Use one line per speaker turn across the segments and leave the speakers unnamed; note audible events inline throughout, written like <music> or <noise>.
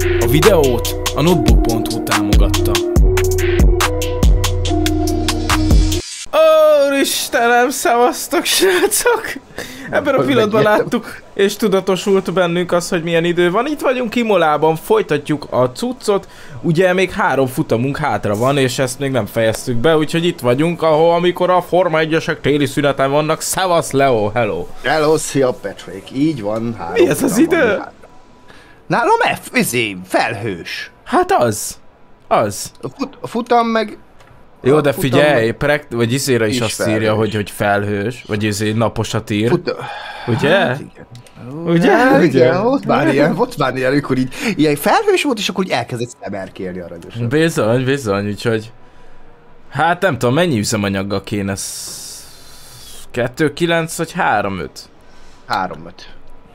A videót a notebook.hu támogatta. Ó, Istenem, szevasztok, srácok! Ebben a pillanatban láttuk, és tudatosult bennünk az, hogy milyen idő van. Itt vagyunk Kimolában, folytatjuk a cuccot. Ugye még három futamunk hátra van, és ezt még nem fejeztük be, úgyhogy itt vagyunk, ahol amikor a Forma 1 téli szüneten vannak. Szevasz, Leo, hello!
Hello, szia Patrick, így van. Három
Mi ez az
van
idő?
hátra. Nálam F, izé, felhős.
Hát az, az.
A, fut, a futam meg...
Jó, de figyelj,
meg-
prekt, vagy izére is,
Is
azt írja,
felhős.
hogy, hogy felhős, vagy izé naposat ír,
Fut,
ugye?
Hát igen.
Ugye?
Hát,
Ugye?
igen, volt már ilyen, volt már ilyen, amikor így ilyen felhős volt, és akkor így elkezdett szemerkélni aranyosan.
Bizony, bizony, úgyhogy... Hát nem tudom, mennyi üzemanyaggal kéne... sz- 2,9 vagy 3,5?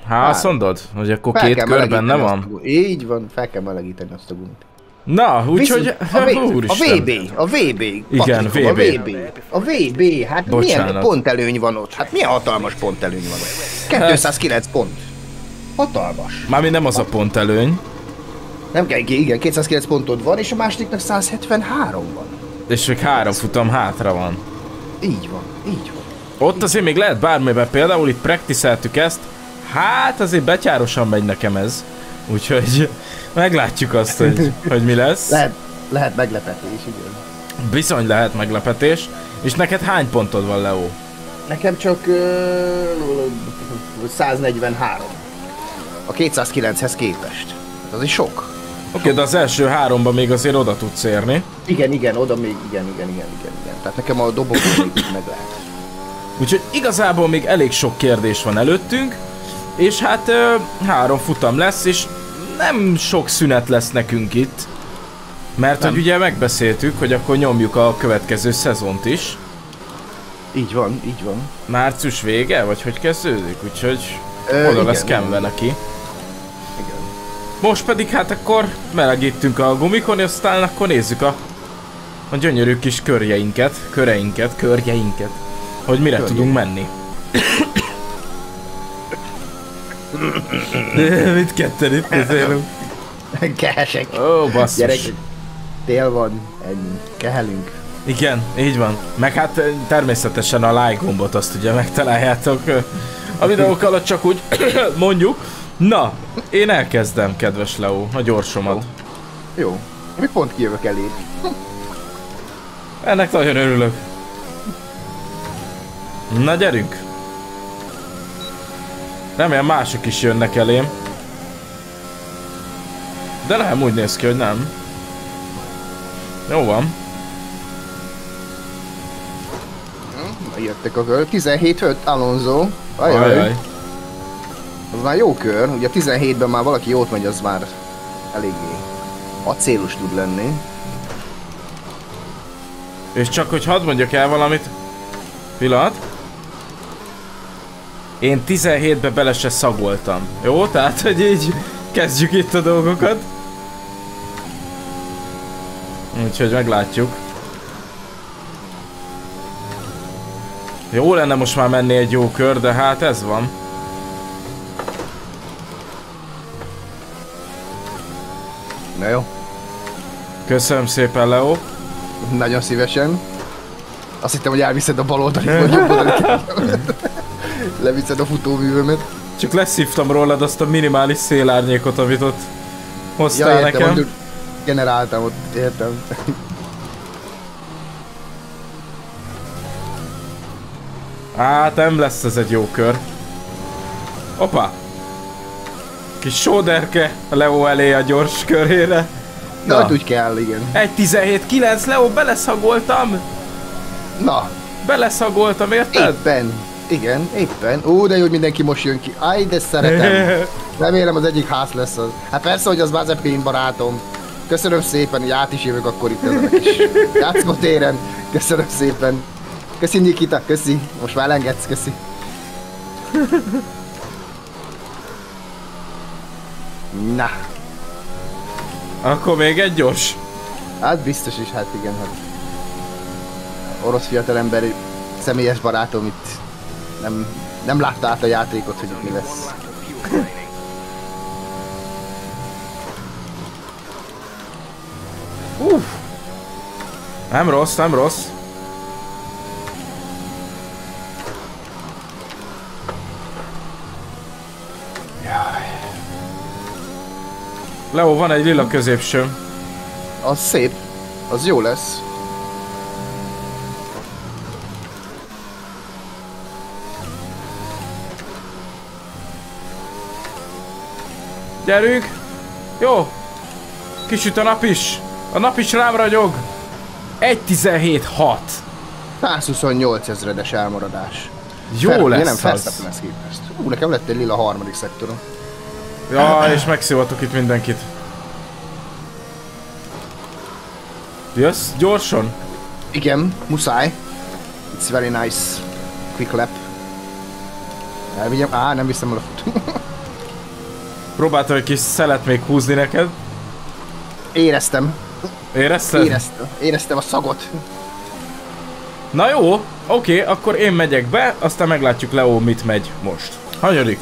3
Hát azt mondod, hogy akkor
Fel
két
kell
kör
melegíteni
benne
azt a
van?
Így van, fel kell melegíteni azt a gumit.
Na, úgyhogy...
A, v, a. VB, a VB.
Igen,
Patrikom,
VB.
A VB, a VB, hát
Bocsánat.
milyen pontelőny van ott? Hát milyen hatalmas pontelőny van ott? 209 pont. Hatalmas.
Mármint nem az a pont előny,
Nem kell, igen, 209 pontod van, és a másodiknak 173 van.
és még három futam hátra van.
Így van, így van.
Ott azért még lehet bármiben, például itt praktiszeltük ezt, hát azért betyárosan megy nekem ez. Úgyhogy meglátjuk azt, hogy, hogy mi lesz.
Lehet, lehet meglepetés, igen.
Bizony lehet meglepetés. És neked hány pontod van, Leo?
Nekem csak uh, 143. A 209-hez képest. Hát az is sok.
Oké, de az első háromban még azért oda tudsz érni.
Igen, igen, oda még, igen, igen, igen, igen, igen. Tehát nekem a dobogó még meg lehet.
Úgyhogy igazából még elég sok kérdés van előttünk. És hát ö, három futam lesz, és nem sok szünet lesz nekünk itt. Mert
Nem.
hogy ugye megbeszéltük, hogy akkor nyomjuk a következő szezont is.
Így van, így van.
Március vége, vagy hogy kezdődik? Úgyhogy
Ö,
oda lesz kenve neki.
Igen.
Most pedig hát akkor melegítünk a gumikon, és aztán akkor nézzük a, a gyönyörű kis körjeinket, köreinket, körjeinket, hogy mire
Körjei.
tudunk menni. <coughs> <laughs> Mit ketten itt beszélünk?
Kehesek.
Ó, basszus.
Gyerek, tél van, ennyi. Kehelünk.
Igen, így van. Meg hát eh, természetesen a like gombot azt ugye megtaláljátok eh, a videók alatt csak úgy <coughs> mondjuk. Na, én elkezdem, kedves Leo, a gyorsomat.
Jó. Mi pont kijövök elé.
Ennek nagyon örülök. Na gyerünk! Remélem mások is jönnek elém. De nem, úgy néz ki, hogy nem. Jó van.
Jöttek a kör. 17-5 Alonso. Ajaj.
Ajaj.
Az már jó kör. Ugye 17-ben már valaki jót megy, az már eléggé acélos tud lenni.
És csak hogy hadd mondjak el valamit. Pillanat. Én 17-be bele se szagoltam. Jó? Tehát, hogy így kezdjük itt a dolgokat. Úgyhogy meglátjuk. Jó lenne most már menni egy jó kör, de hát ez van.
Na jó.
Köszönöm szépen, Leo.
Nagyon szívesen. Azt hittem, hogy elviszed a bal oldali vagy jobb <laughs> oldali. Leviszed a futóművemet.
Csak leszívtam rólad azt a minimális szélárnyékot, amit ott hoztál
Ja, értem,
nekem.
generáltam ott, értem.
Hát nem lesz ez egy jó kör. Opa! Kis sóderke a Leo elé a gyors körére.
Na,
Na.
hát úgy kell, igen.
1.17.9 Leo, beleszagoltam!
Na,
Beleszagoltam, érted?
éppen. Igen, éppen. Ó, de jó, hogy mindenki most jön ki. Aj, de szeretem. <laughs> Remélem az egyik ház lesz az. Hát persze, hogy az Mazepin barátom. Köszönöm szépen, hogy át is jövök akkor itt ezen a kis <laughs> játszmatéren. Köszönöm szépen. Köszi Nikita, köszi. Most már elengedsz, köszi. <laughs> Na,
Akkor még egy gyors.
hát biztos is, hát igen, hát. Orosz fiatalember, személyes barátom itt nem, nem látta át a játékot, hogy mi lesz.
Uff. Nem rossz, nem rossz. Leo, van egy lila középső.
Az szép. Az jó lesz.
Gyerünk! Jó! Kisüt a nap is! A nap is rám ragyog! 1.17.6
128 ezredes elmaradás.
Jó
Fer-
lesz
nem
az.
Verstappenhez képest. Ú, nekem lett egy lila harmadik szektorom.
Ja, és megszívatok itt mindenkit. Jössz gyorsan?
Igen, muszáj. It's very nice. Quick lap. Elvigyem, á, nem viszem el a fut.
Próbáltam egy kis szelet még húzni neked.
Éreztem,
Érezted?
éreztem, éreztem a szagot.
Na jó, oké, akkor én megyek be, aztán meglátjuk Leo mit megy most. Hanyadik?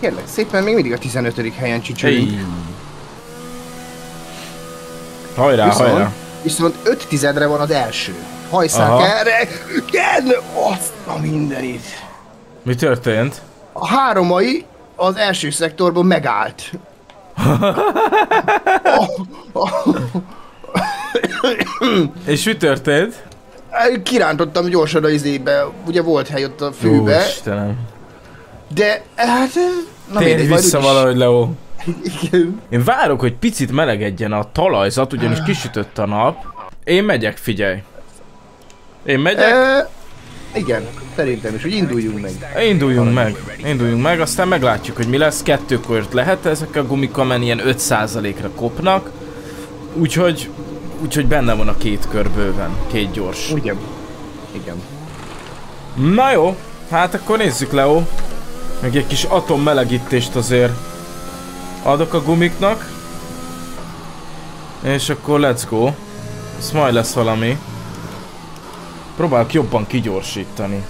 Kérlek, szépen még mindig a 15. helyen csücsülünk.
Hey. Hajrá,
Viszont,
hajrá.
viszont 5 tizedre van az első. Hajszák
Aha.
erre! Ken! Azt a mindenit!
Mi történt?
A háromai az első szektorban megállt.
És mi történt?
Kirántottam gyorsan a izébe, ugye volt hely ott a fűbe,
Istenem.
de hát... Na
Térj
mindegy,
vissza valahogy, Leo.
Igen.
Én várok, hogy picit melegedjen a talajzat, ugyanis kisütött a nap. Én megyek, figyelj. Én megyek,
E, igen, szerintem is, hogy induljunk meg.
induljunk meg. Induljunk meg, aztán meglátjuk, hogy mi lesz. Kettőkor lehet, ezek a gumikamen ilyen 5%-ra kopnak. Úgyhogy, úgyhogy benne van a két kör bőven, két gyors.
Ugye? Igen.
Na jó, hát akkor nézzük Leo. Meg egy kis atommelegítést azért adok a gumiknak. És akkor let's go. Ez majd lesz valami. Próbálok jobban kigyorsítani.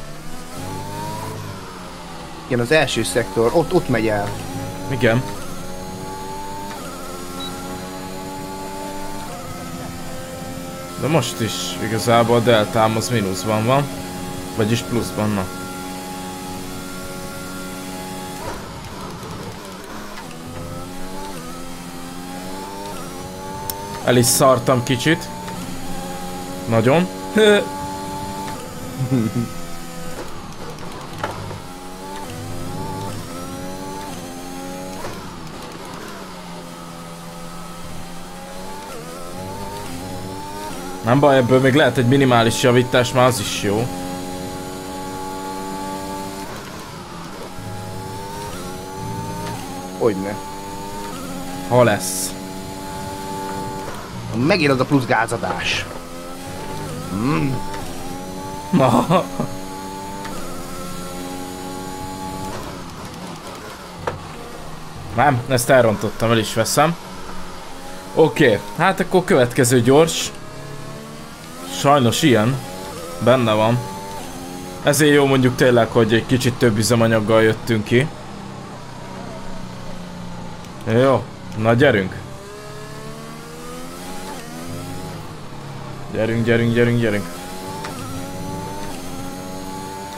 Igen, az első szektor, ott, ott megy el.
Igen. De most is igazából a deltám az mínuszban van. Vagyis pluszban, na. El is szartam kicsit. Nagyon. <laughs> Nem baj, ebből még lehet egy minimális javítás, már az is jó.
Hogyne.
Ha lesz.
Megint az a plusz gázadás. Mm.
Na. Nem, ezt elrontottam, el is veszem. Oké, okay, hát akkor következő gyors. Sajnos ilyen. Benne van. Ezért jó mondjuk tényleg, hogy egy kicsit több üzemanyaggal jöttünk ki. Jó, na gyerünk. Gyerünk, gyerünk, gyerünk, gyerünk.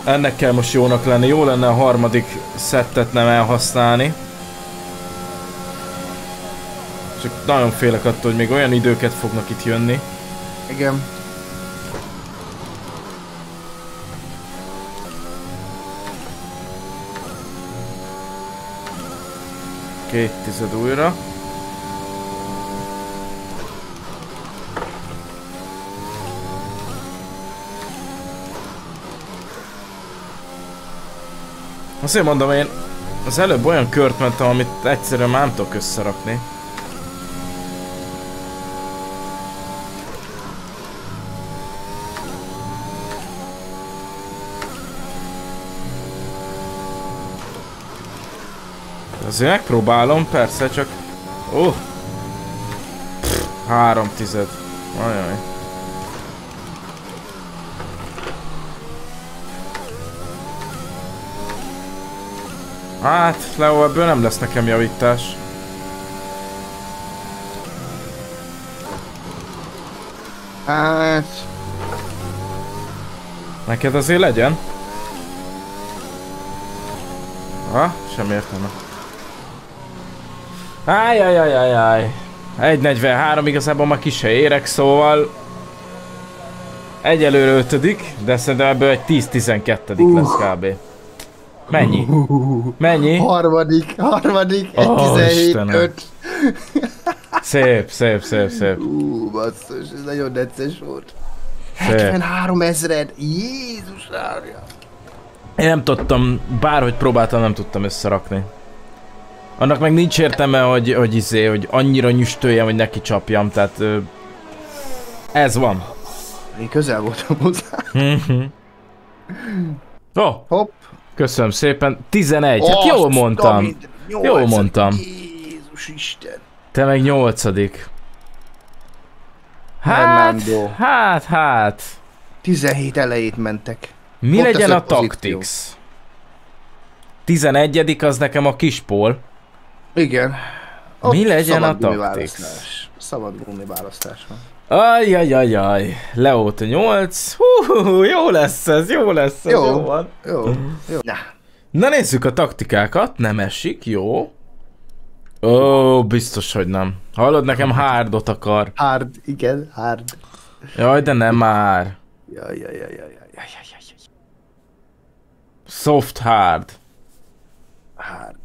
Ennek kell most jónak lenni. Jó lenne a harmadik szettet nem elhasználni. Csak nagyon félek attól, hogy még olyan időket fognak itt jönni.
Igen.
Két tized újra. Azért mondom, én az előbb olyan kört mentem, amit egyszerűen már nem tudok összerakni. Azért megpróbálom, persze, csak... Ó! Uh. Három tized. Ajaj. Hát, Leo, ebből nem lesz nekem javítás.
Hát...
Neked azért legyen? Ha? Sem értem. Ájjajajajaj. 1.43, igazából már ki se érek, szóval... Egyelőre ötödik, de szerintem ebből egy 10-12 lesz kb. Mennyi? Mennyi?
Harmadik, harmadik, egy
Ó,
17,
Istenem.
5.
Szép, szép, szép, szép.
Ú, basszus, ez nagyon necces volt.
Szép.
73 ezred, Jézus árja.
Én nem tudtam, bárhogy próbáltam, nem tudtam összerakni. Annak meg nincs értelme, hogy, hogy izé, hogy annyira nyüstöljem, hogy neki csapjam, tehát... Ez van.
Én közel voltam hozzá.
Ó, oh,
Hopp.
Köszönöm szépen. 11, hát
Azt
jól mondtam.
mind-
Jól mondtam.
Jézus Isten.
Te meg nyolcadik. Hát,
Fernando.
hát, hát.
17 elejét mentek.
Mi
Ott
legyen a. Tactics? 11 az nekem a kispól.
Igen.
Mi legyen a Tactics?
Szabad gumi választás van.
Ajjajajaj. Leóta 8. Hú, jó lesz ez, jó lesz ez,
Jó.
jó van.
Jó, jó. Na,
Na nézzük a taktikákat, nem esik, jó. Ó, biztos, hogy nem. Hallod, nekem hardot akar.
hard, igen, hard.
Jaj, de nem már.
Jaj, jaj, jaj, jaj, jaj, jaj, jaj.
Soft hard.
Hard.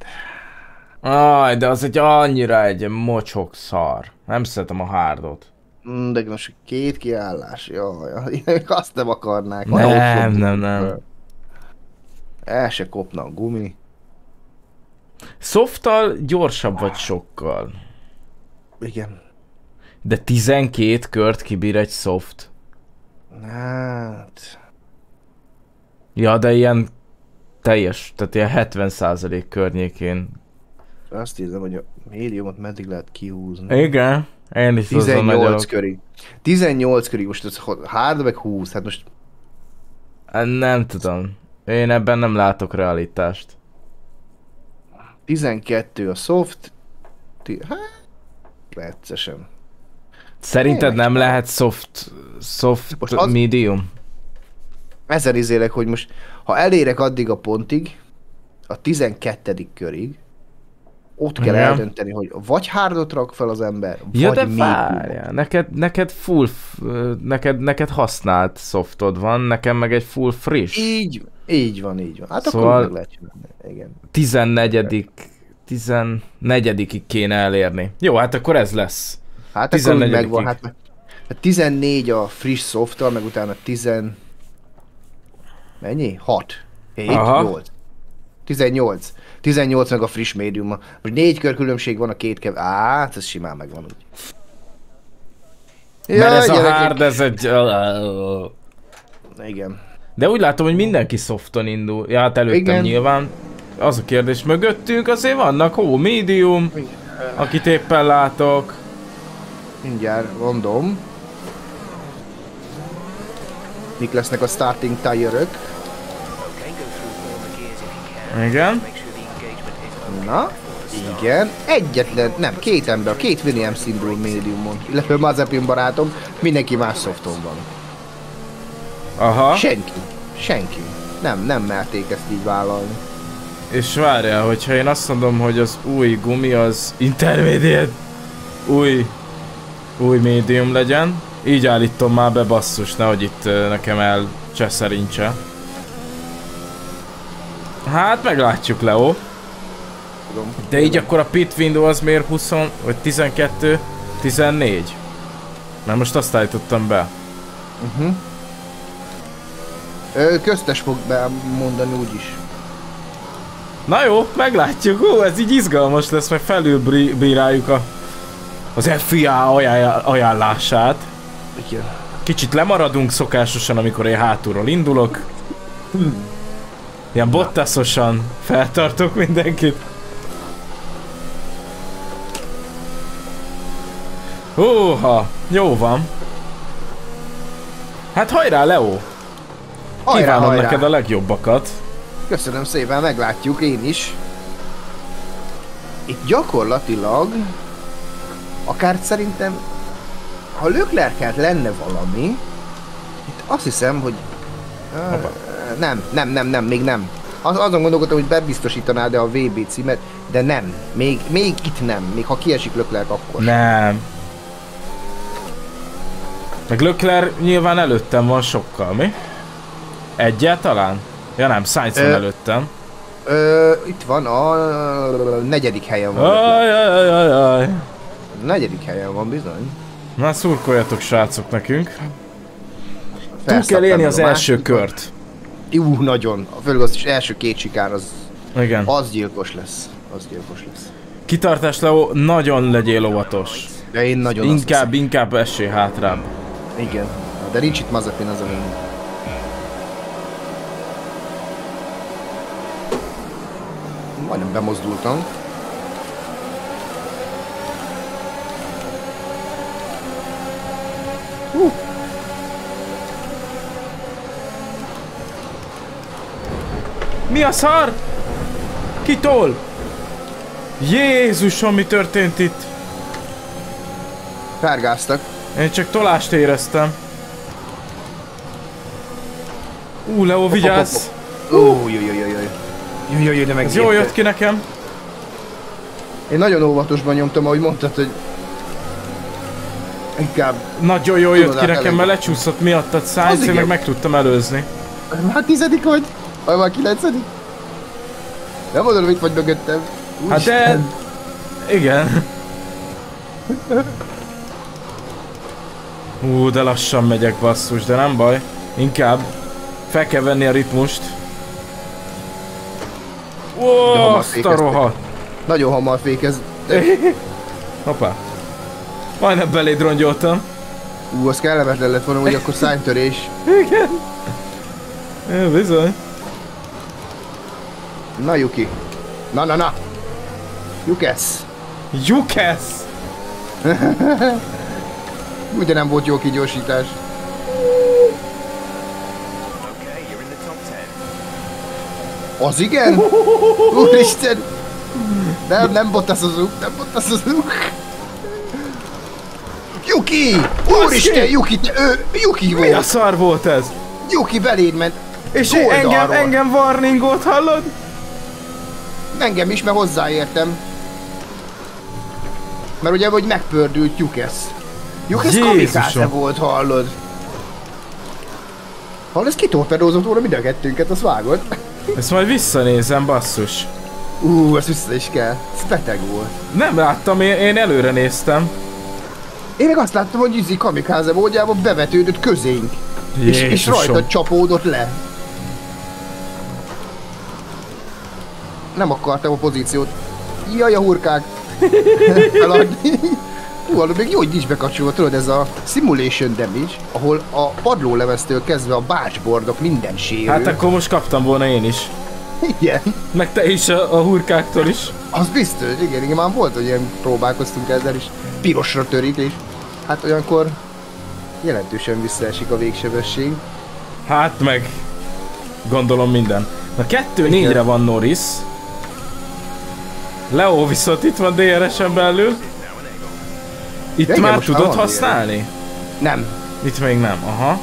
Aj, de az egy annyira egy mocsok szar. Nem szeretem a hardot.
Mm, De most két kiállás, jaj, <laughs> jaj, azt nem akarnák.
Nem, nem, nem.
El se kopna a gumi.
Softtal gyorsabb vagy sokkal.
Igen.
De 12 kört kibír egy soft.
Hát...
Ja, de ilyen teljes, tehát ilyen 70% környékén.
Azt hiszem, hogy a médiumot meddig lehet kihúzni.
Igen, én is azon
18
nagyolok.
körig. 18 körig, most ez hard meg 20, hát most
Nem tudom. Én ebben nem látok realitást.
12 a soft, hát, percesen.
Szerinted nem lehet soft, soft
Most az-
medium?
Ezen izélek, hogy most, ha elérek addig a pontig, a 12. körig, ott kell
Igen.
eldönteni, hogy vagy hardot rak fel az ember,
Ja,
vagy
de
mediumot.
várjál, neked, neked full, neked, neked használt softod van, nekem meg egy full friss.
Így, így van, így van. Hát
Szóval-
akkor meg lehet csinálni. Igen.
14 14 kéne elérni. Jó, hát akkor ez lesz.
Hát akkor
14.
úgy megvan, hát, hát 14 a friss softtal, meg utána 10... Mennyi? 6. 7,
Aha.
8. 18. 18 meg a friss médium. Most négy kör különbség van a két kev... Á, hát ez simán megvan úgy.
Mert ez a
gyerekek.
hard, ez egy...
Igen.
De úgy látom, hogy mindenki softon indul. Ja, hát előttem
Igen.
nyilván. Az a kérdés, mögöttünk azért vannak hó, medium, akit éppen látok.
Mindjárt mondom. Mik lesznek a starting tire-ök?
Igen.
Na, igen. Egyetlen, nem, két ember, két Williams indul médiumon. Illetve Mazepin barátom, mindenki más softon van.
Aha.
Senki. Senki. Nem, nem merték ezt így vállalni.
És várjál, hogyha én azt mondom, hogy az új gumi az intermediate, új, új médium legyen, így állítom már be basszus, nehogy itt nekem el cseszerincse. Hát meglátjuk Leo.
Tudom.
De így akkor a pit window az miért 20 vagy 12, 14? Mert most azt állítottam be.
Ö, köztes fog bemondani úgyis.
Na jó, meglátjuk. Hú, ez így izgalmas lesz, mert felülbíráljuk a, az FIA ajánl- ajánlását.
Igen.
Kicsit lemaradunk szokásosan, amikor én hátulról indulok. Ilyen bottaszosan feltartok mindenkit. Húha, jó van. Hát hajrá, Leo!
Hajrá,
Kívánom
hajrá.
neked a legjobbakat.
Köszönöm szépen, meglátjuk én is. Itt gyakorlatilag akár szerintem ha Löklerkelt lenne valami, itt azt hiszem, hogy... Uh, nem, nem, nem, nem, még nem. Az, azon gondolkodtam, hogy bebiztosítaná de a VB címet, de nem. Még, még itt nem. Még ha kiesik Löklerk, akkor
Nem. Meg Lökler nyilván előttem van sokkal, mi? Egyáltalán? Ja nem, Sainz van előttem.
Ö, itt van a negyedik helyen van. Leclerc.
Ajajajajaj.
Negyedik helyen van bizony.
Na szurkoljatok srácok nekünk. Túl kell élni az első kört.
Jú, nagyon. Főleg az is első két sikán, az,
Igen.
az gyilkos lesz. Az gyilkos lesz.
Kitartás Leo, nagyon legyél óvatos.
De én nagyon
Inkább, inkább esély hátrább.
Igen. De nincs itt Mazepin az a lényeg. Majdnem bemozdultam.
Mi a szar? Kitol? Jézusom, mi történt itt?
Párgáztak.
Én csak tolást éreztem. Ú, Leo, vigyázz!
Ó, jó, jó, jó, jó. Jó, jó, jó, de meg
jött ki nekem.
Én nagyon óvatosban nyomtam, ahogy mondtad, hogy inkább
Nagyon jól jött ki
hát
nekem, mert lecsúszott miattad Sainz, én meg meg tudtam előzni.
Már tizedik vagy? Vagy már kilencedik? Nem mondom, itt vagy mögöttem.
Hát de... Igen. <laughs> Ú, de lassan megyek basszus, de nem baj. Inkább fel kell venni a ritmust. Ó, azt a rohadt.
Nagyon hamar fékez. <laughs>
Hoppá. Majdnem beléd rongyoltam.
Ú, az kellemetlen lett volna, hogy akkor szánytörés. <laughs>
Igen. Ja, bizony.
Na, Yuki. Na, na, na. Jukesz.
Jukesz! <laughs>
Ugye nem volt jó kigyorsítás. Az igen? Úristen! Nem, nem bottaszozunk, nem bottaszozunk. Yuki! Úristen, Yuki, te, ő, Yuki
Mi a
volt!
szar volt ez?
Yuki beléd ment.
És
Oldalról.
engem, engem warningot hallod?
Engem is, mert hozzáértem. Mert ugye, hogy megpördült Jukesz. Jukesz
Jézusom.
kamikáze volt, hallod? Hallod, ez kitorpedózott volna mind a kettőnket, azt vágod? <laughs>
Ezt majd visszanézem, basszus.
Ú, ezt vissza is kell. Ez beteg volt.
Nem láttam, én, én előre néztem.
Én meg azt láttam, hogy Izzy kamikáze módjában bevetődött közénk. És, és
Jézusom.
rajta csapódott le. Nem akartam a pozíciót. Jaj, a hurkák. <laughs> Feladni. Hú, hallod, még jó, hogy nincs bekapcsolva, tudod, ez a simulation damage, ahol a padlólemeztől kezdve a bácsbordok minden sérül.
Hát akkor most kaptam volna én is.
Igen,
Meg te is a, a hurkáktól is.
az biztos, igen, igen, már volt, hogy ilyen próbálkoztunk ezzel is. Pirosra törik, és hát olyankor jelentősen visszaesik a végsebesség.
Hát meg. Gondolom minden. Na kettő négyre van Norris. Leo viszont itt van DRS-en belül. Itt
Ja, igen,
már
már
tudod
van
használni?
Nem,
Itt még nem, aha.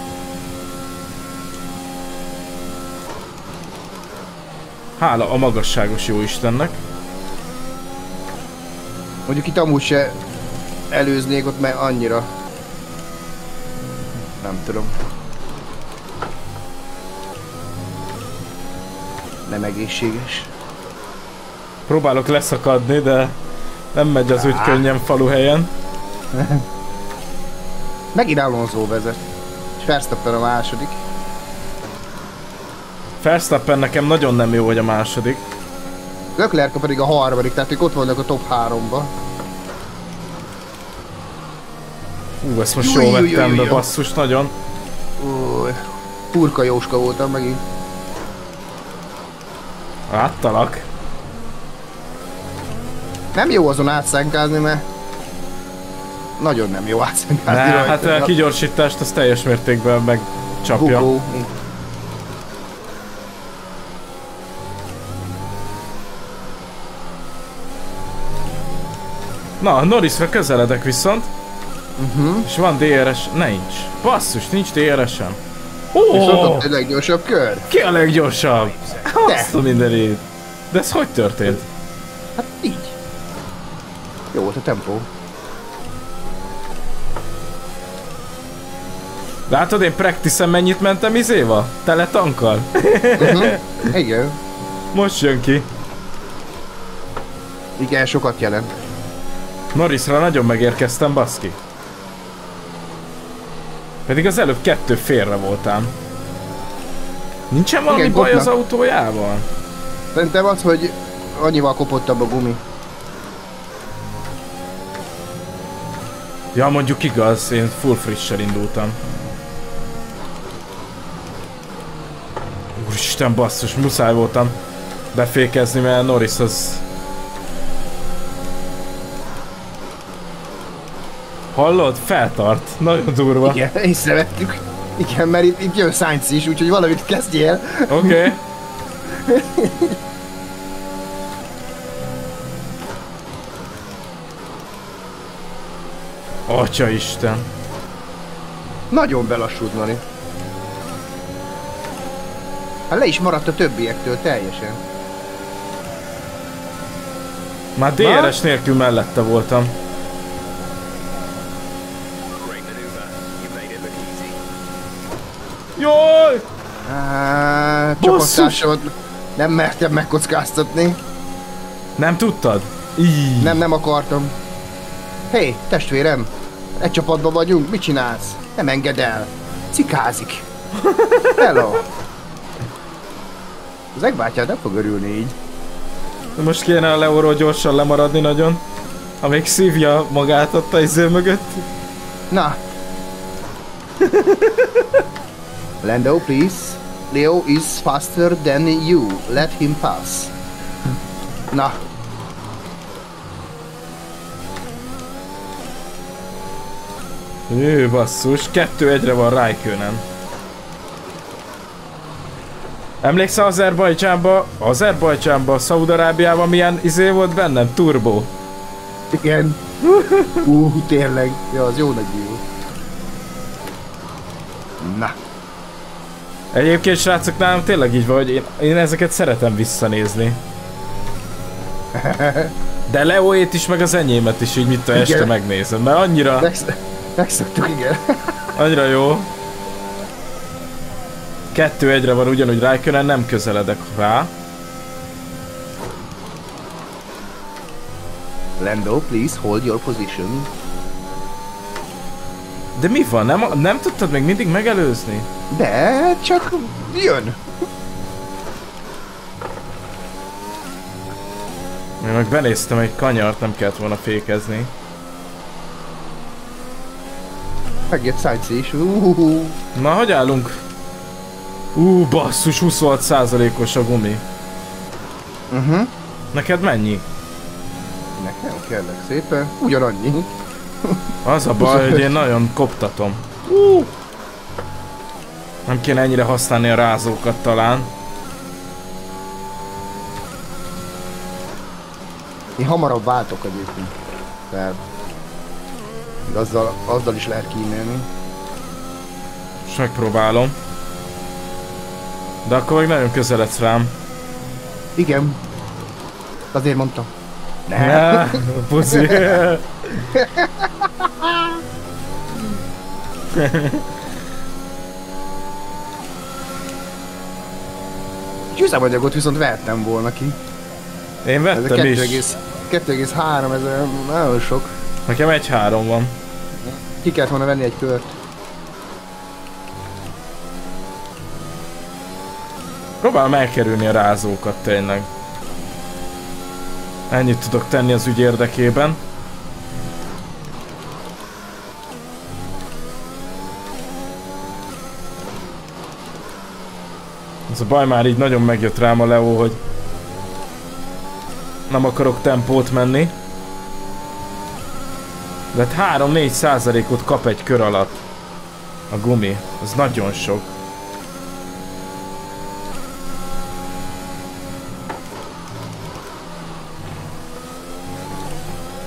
Hála a magasságos jó Istennek.
Mondjuk itt amúgy se előznék ott, mert annyira... Nem tudom. Nem egészséges.
Próbálok leszakadni, de nem megy az úgy könnyen faluhelyen. <laughs>
Megint Alonso vezet. És Verstappen a második.
Verstappen nekem nagyon nem jó, hogy a második.
Leclerc pedig a harmadik, tehát ők ott vannak a top 3-ba.
Ú, ezt most jól vettem be, basszus, nagyon.
Új, Purka Jóska voltam megint.
Láttalak.
Nem jó azon átszánkázni, mert nagyon nem jó
Ne,
rajta.
hát a kigyorsítást az teljes mértékben megcsapja.
Bukó.
Na, Norrisra közeledek viszont.
Uh-huh.
És van DRS, nincs. Basszus, nincs DRS-em. Ó,
És ott a leggyorsabb kör.
ki a leggyorsabb? Azt a mindenét. De ez hogy történt?
Hát így. Jó volt a tempó.
Látod, én practice mennyit mentem izéva? Tele tankkal?
Uh-huh. Igen.
Most jön ki.
Igen, sokat jelent.
Norrisra nagyon megérkeztem, baszki. Pedig az előbb kettő félre voltám. Nincsen valami
Igen,
baj az
Gottnak.
autójával?
Szerintem az, hogy annyival kopottabb a gumi.
Ja, mondjuk igaz, én full frissel indultam. Úristen, basszus, muszáj voltam befékezni, mert Norris az... Hallod? Feltart. Nagyon durva.
Igen, észrevettük. Igen, mert itt, itt jön Sainz is, úgyhogy valamit kezdjél.
Oké. Okay. <laughs> Atya Isten.
Nagyon belassult, Nani. Hát le is maradt a többiektől teljesen.
Már DRS nélkül mellette voltam. Jaj!
Á,
Basszus!
csapattársamat nem mertem megkockáztatni.
Nem tudtad? Így.
Nem, nem akartam. Hé, hey, testvérem! Egy csapatban vagyunk, mit csinálsz? Nem enged el. Cikázik. <laughs> Hello. Az egbátyád nem fog örülni így.
Most kéne a Leóról gyorsan lemaradni nagyon. Amíg szívja magát ott a izé mögött.
Na. <laughs> Lando, please. Leo is faster than you. Let him pass. <laughs> Na.
Ő basszus, kettő egyre van Raikkonen. Emlékszel Azerbajdzsánba, Azerbajdzsánba, Szaudarábiában milyen izé volt bennem? Turbo.
Igen. <laughs> Uh, tényleg. Ja, az jó nagy jó. Na.
Egyébként srácok, nálam tényleg így van, hogy én, én ezeket szeretem visszanézni. <laughs> De Leóét is, meg az enyémet is így mit a este megnézem, mert annyira,
Megsz megszoktuk, igen.
annyira jó. Kettő egyre van ugyanúgy Raikkonen, nem közeledek rá.
Lando, please hold your position.
De mi van? Nem, nem tudtad még mindig megelőzni?
De csak jön.
Én meg benéztem egy kanyart, nem kellett volna fékezni.
Megjött. Uh,
Na, hogy állunk? Ú, basszus, 26%-os a gumi.
uh-huh.
Neked mennyi?
Nekem kellek szépen. Ugyanannyi.
Az a baj, hogy én nagyon koptatom. Uh. Nem kéne ennyire használni a rázókat talán.
Én hamarabb váltok egyébként. Tehát azzal, azzal is lehet kímélni.
Most megpróbálom. De akkor meg nagyon közeledsz rám.
Igen. Azért mondtam. Ne.
Ne, puszi.
És <laughs> üzemanyagot viszont vehettem volna ki.
Én
Ez a
vettem is.
2,3, ez nagyon sok.
Nekem egy három van.
Ki kellett volna venni egy kört.
Próbálom elkerülni a rázókat tényleg. Ennyit tudok tenni az ügy érdekében. Ez a baj már így nagyon megjött rám a Leo, hogy nem akarok tempót menni. De hát 3-4 százalékot kap egy kör alatt a gumi. Ez nagyon sok.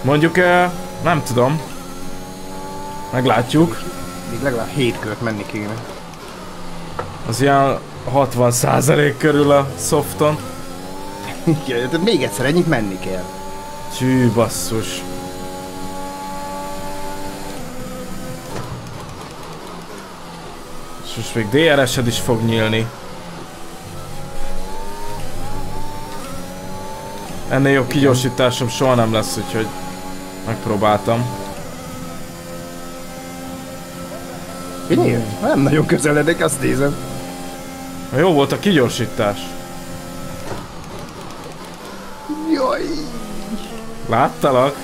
Mondjuk, eh, nem tudom. Meglátjuk.
Még legalább 7 kört menni kéne.
Az ilyen 60% körül a softon.
Igen, tehát még egyszer ennyit menni kell.
Csű, basszus. És most még DRS-ed is fog nyílni. Ennél jobb kigyorsításom soha nem lesz, úgyhogy megpróbáltam.
Figyelj, nem nagyon közeledek, azt nézem.
Jó volt a kigyorsítás.
Jaj!
Láttalak?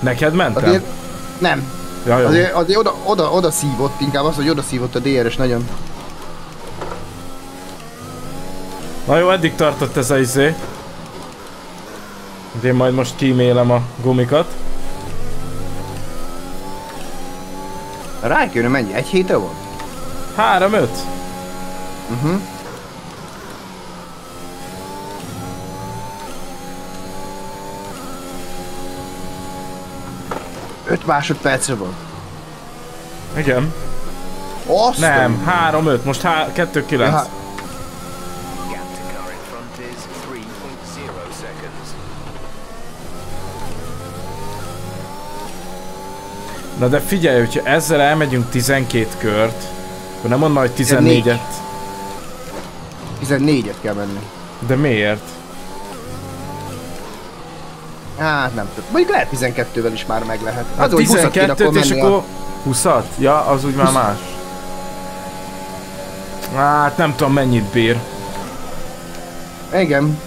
Neked mentem?
Azért, nem.
Ja, jó.
Azért, azért oda, oda, oda szívott, inkább az, hogy oda szívott a DRS nagyon.
Na jó, eddig tartott ez a izé. Én majd most kímélem a gumikat.
Rájkőnő mennyi? Egy héte volt?
3-5.
Uh-huh. Öt másodpercre van.
Igen.
Azt
Nem, 3-5, most 2-9.
Ja,
Na de figyelj, hogyha ezzel elmegyünk 12 kört, akkor nem mondd már, hogy 14-et.
14-et kell menni.
De miért?
Hát nem tudom. Mondjuk lehet 12-vel is már meg lehet.
Hát
20-at kéne
12 és
menni
akkor 20-at? Ja, az úgy már
20.
más. Hát nem tudom mennyit bír.
Igen.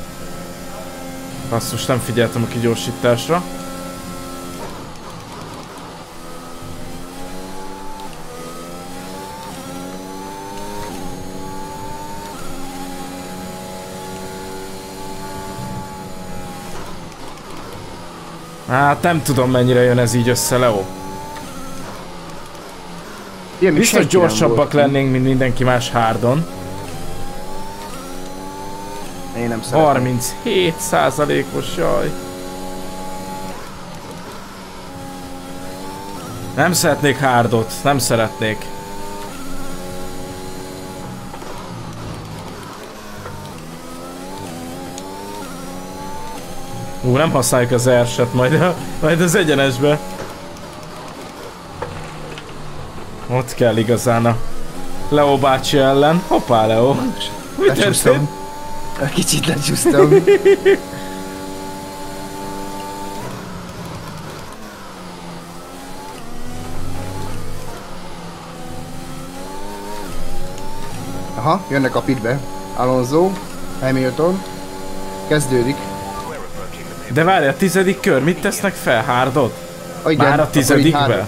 Azt most nem figyeltem a kigyorsításra. Hát nem tudom mennyire jön ez így össze, Leo.
Ilyen,
Biztos gyorsabbak lennénk, mint mindenki más hárdon.
Én nem szeretem.
37 százalékos, jaj. Nem szeretnék hárdot, nem szeretnék. Ú, nem használjuk az erset, majd, a, majd az egyenesbe. Ott kell igazán a Leo bácsi ellen. Hoppá, Leo. Mi történt?
Kicsit lecsúsztam. Aha, jönnek a pitbe. Alonso, Hamilton. Kezdődik.
De várj, a tizedik kör, mit tesznek fel? Hárdot?
Igen,
Már a tizedikbe?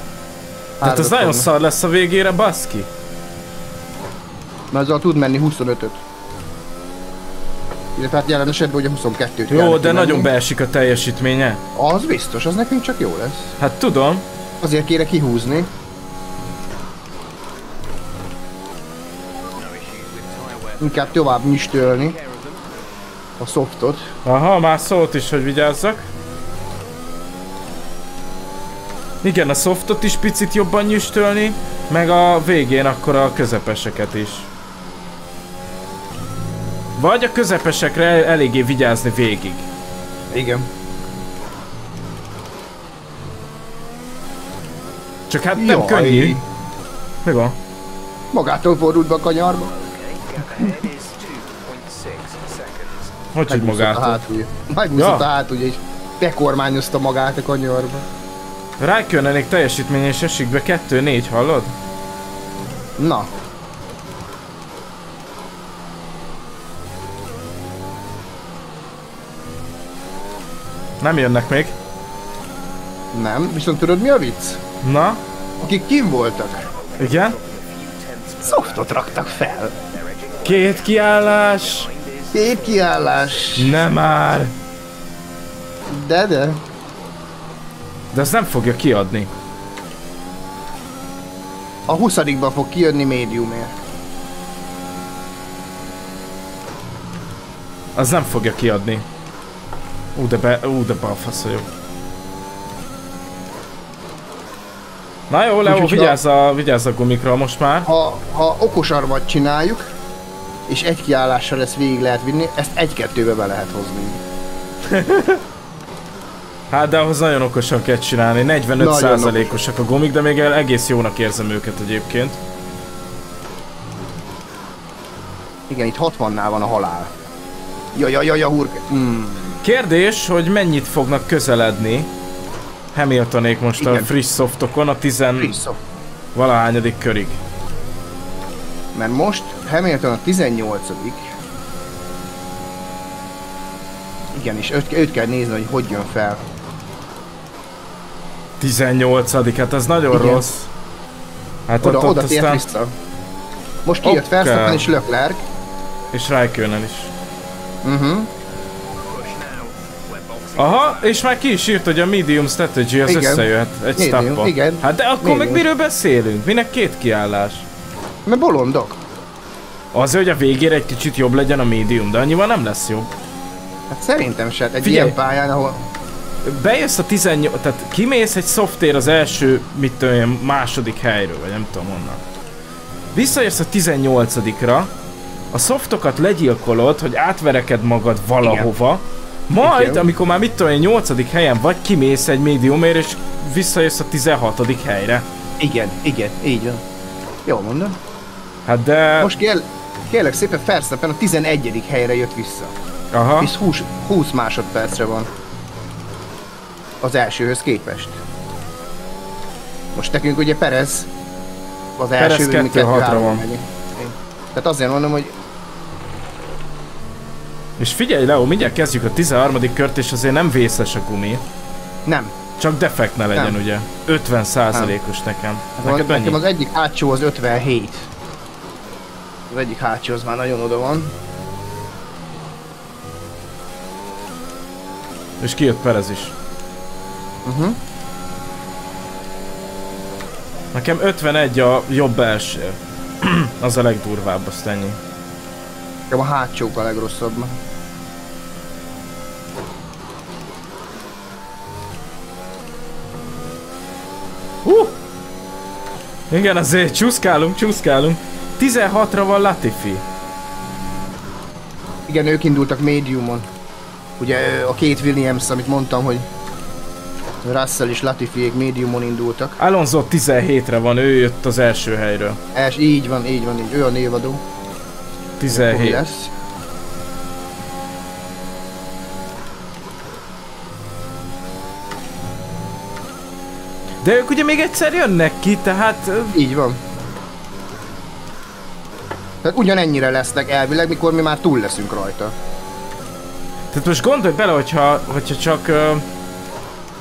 Tehát az nagyon szar lesz a végére, baszki.
Na azzal tud menni 25-öt. Illetve hát jelen esetben ugye 22-t kell
Jó, de nagyon
menni.
beesik a teljesítménye.
Az biztos, az nekünk csak jó lesz.
Hát tudom.
Azért kéne kihúzni. Inkább tovább nyistölni. A softot.
Aha, már szólt is, hogy vigyázzak. Igen, a softot is picit jobban nyüstölni, meg a végén akkor a közepeseket is. Vagy a közepesekre el- eléggé vigyázni végig.
Igen.
Csak hát nem
Jaj.
könnyű. Mi van?
Magától fordult be a kanyarba.
Hogy hogy
Megúszott a
magától?
hátulja. Megúszott
Ja.
a hátulja, és bekormányozta magát a kanyarba.
Rákönnenék teljesítmény és esik be 2-4, hallod?
Na,
Nem jönnek még.
nem. Viszont tudod mi a vicc?
Na,
Akik kim voltak,
igen.
softot raktak fel.
Két kiállás.
Két kiállás.
Nem már.
De, de.
De ez nem fogja kiadni.
A 20 fog kijönni médiumért.
Az nem fogja kiadni. Ú, de be, ú, de balfasz vagyok. Na jó, Leo, vigyázz a, vigyázz a gumikra most már.
Ha, ha okos armat csináljuk, és egy kiállással ezt végig lehet vinni, ezt egy-kettőbe be lehet hozni. <laughs>
Hát de ahhoz nagyon okosan kell csinálni. 45
Nagyon
százalékosak a gumik, de még el- egész jónak érzem őket egyébként.
Igen, itt 60-nál van a halál. Ja, ja, ja, ja, hurke. Mm.
Kérdés, hogy mennyit fognak közeledni Hamiltonék most a
Igen.
friss softokon a 10
Vissza.
valahányadik körig.
Mert most Hamilton a 18 Igen, és őt, őt kell nézni, hogy hogy jön fel.
18 hát ez nagyon
Igen.
rossz. Hát
Oda,
ott, ott
oda tért
aztán...
vissza. Most kijött
Oké.
Verstappen és Leclerc.
És Raikkonen is.
Uh-huh.
We're boxing.
Aha, és már ki is írt, hogy a medium strategy az
Igen.
összejöhet egy
Medium,
stappa.
igen.
Hát de akkor
Medium.
meg miről beszélünk? Minek két kiállás?
Mert bolondok.
Azért, hogy a végére egy kicsit jobb legyen a medium, de annyival nem lesz jobb.
Hát szerintem se. Egy
Figyelj.
ilyen pályán, ahol...
Bejössz a 18, tehát kimész egy szoftér az első, mit tudom én, második helyről, vagy nem tudom honnan. Visszajössz a 18-ra, a szoftokat legyilkolod, hogy átvereked magad valahova, majd,
Igen.
amikor már mit tudom én, 8. helyen vagy, kimész egy médiumért, és visszajössz a 16. helyre.
Igen, igen, így van. Jól mondom.
Hát de...
Most kér, kérlek szépen Verstappen a 11. helyre jött vissza.
Aha.
És 20, 20 másodpercre van. Az elsőhöz képest. Most nekünk ugye Perez az
Perez
első,
kettő hatra
három
van.
megyünk. Tehát azért mondom, hogy
És figyelj Leo, mindjárt kezdjük a 13. kört, és azért nem vészes a gumi.
nem.
Csak defekt ne legyen,
Nem.
ugye. 50 százalékos nekem. Neked
Neked nekem
mennyi?
az egyik hátsó az 57. Az egyik hátsó az már nagyon oda van.
És kijött Perez is.
Uh-huh.
Nekem 51 a jobb első. <clears throat> az a legdurvább, azt ennyi.
Nekem a hátsók a legrosszabb.
Hú! Igen, azért csúszkálunk, csúszkálunk. 16-ra van Latifi.
Igen, ők indultak médiumon. Ugye a két Williams, amit mondtam, hogy Russell és Latifiék médiumon indultak.
Alonso 17-re van, ő jött az első helyről.
És így van, így van, így. Ő a névadó. Hogy
17.
lesz.
De ők ugye még egyszer jönnek ki, tehát...
Így van. Tehát ugyanennyire lesznek elvileg, mikor mi már túl leszünk rajta.
Tehát most gondolj bele, hogyha, hogyha csak... Uh...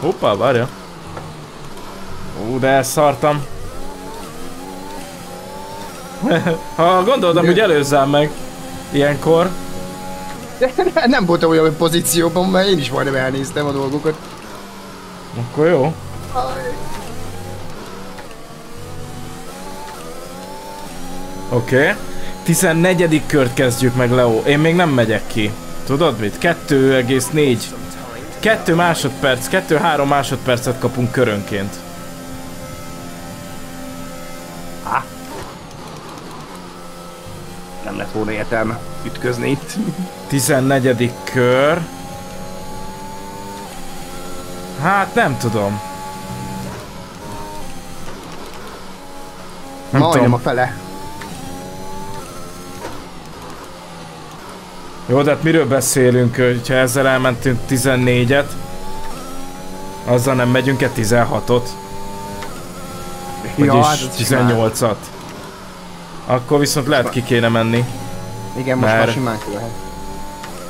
Hoppá, várja. Ú, de elszartam. <laughs> ha gondolod, hogy előzzem meg ilyenkor, <laughs>
nem voltam olyan pozícióban, mert én is majdnem elnéztem a dolgokat.
akkor jó. Oké. Okay. 14. kört kezdjük meg, Leo. Én még nem megyek ki. Tudod mit? 2,4. 2 másodperc, 2-3 másodpercet kapunk körönként.
Nem lett volna értelme ütközni itt.
14. kör. Hát nem tudom. Nem
Majdnem
tudom.
a fele.
Jó, de hát miről beszélünk, hogyha ezzel elmentünk 14-et? Azzal nem megyünk-e 16-ot?
Ja,
Vagyis
hát ez simán.
18-at? Akkor viszont lehet ki kéne menni.
Igen, most már simán követhet.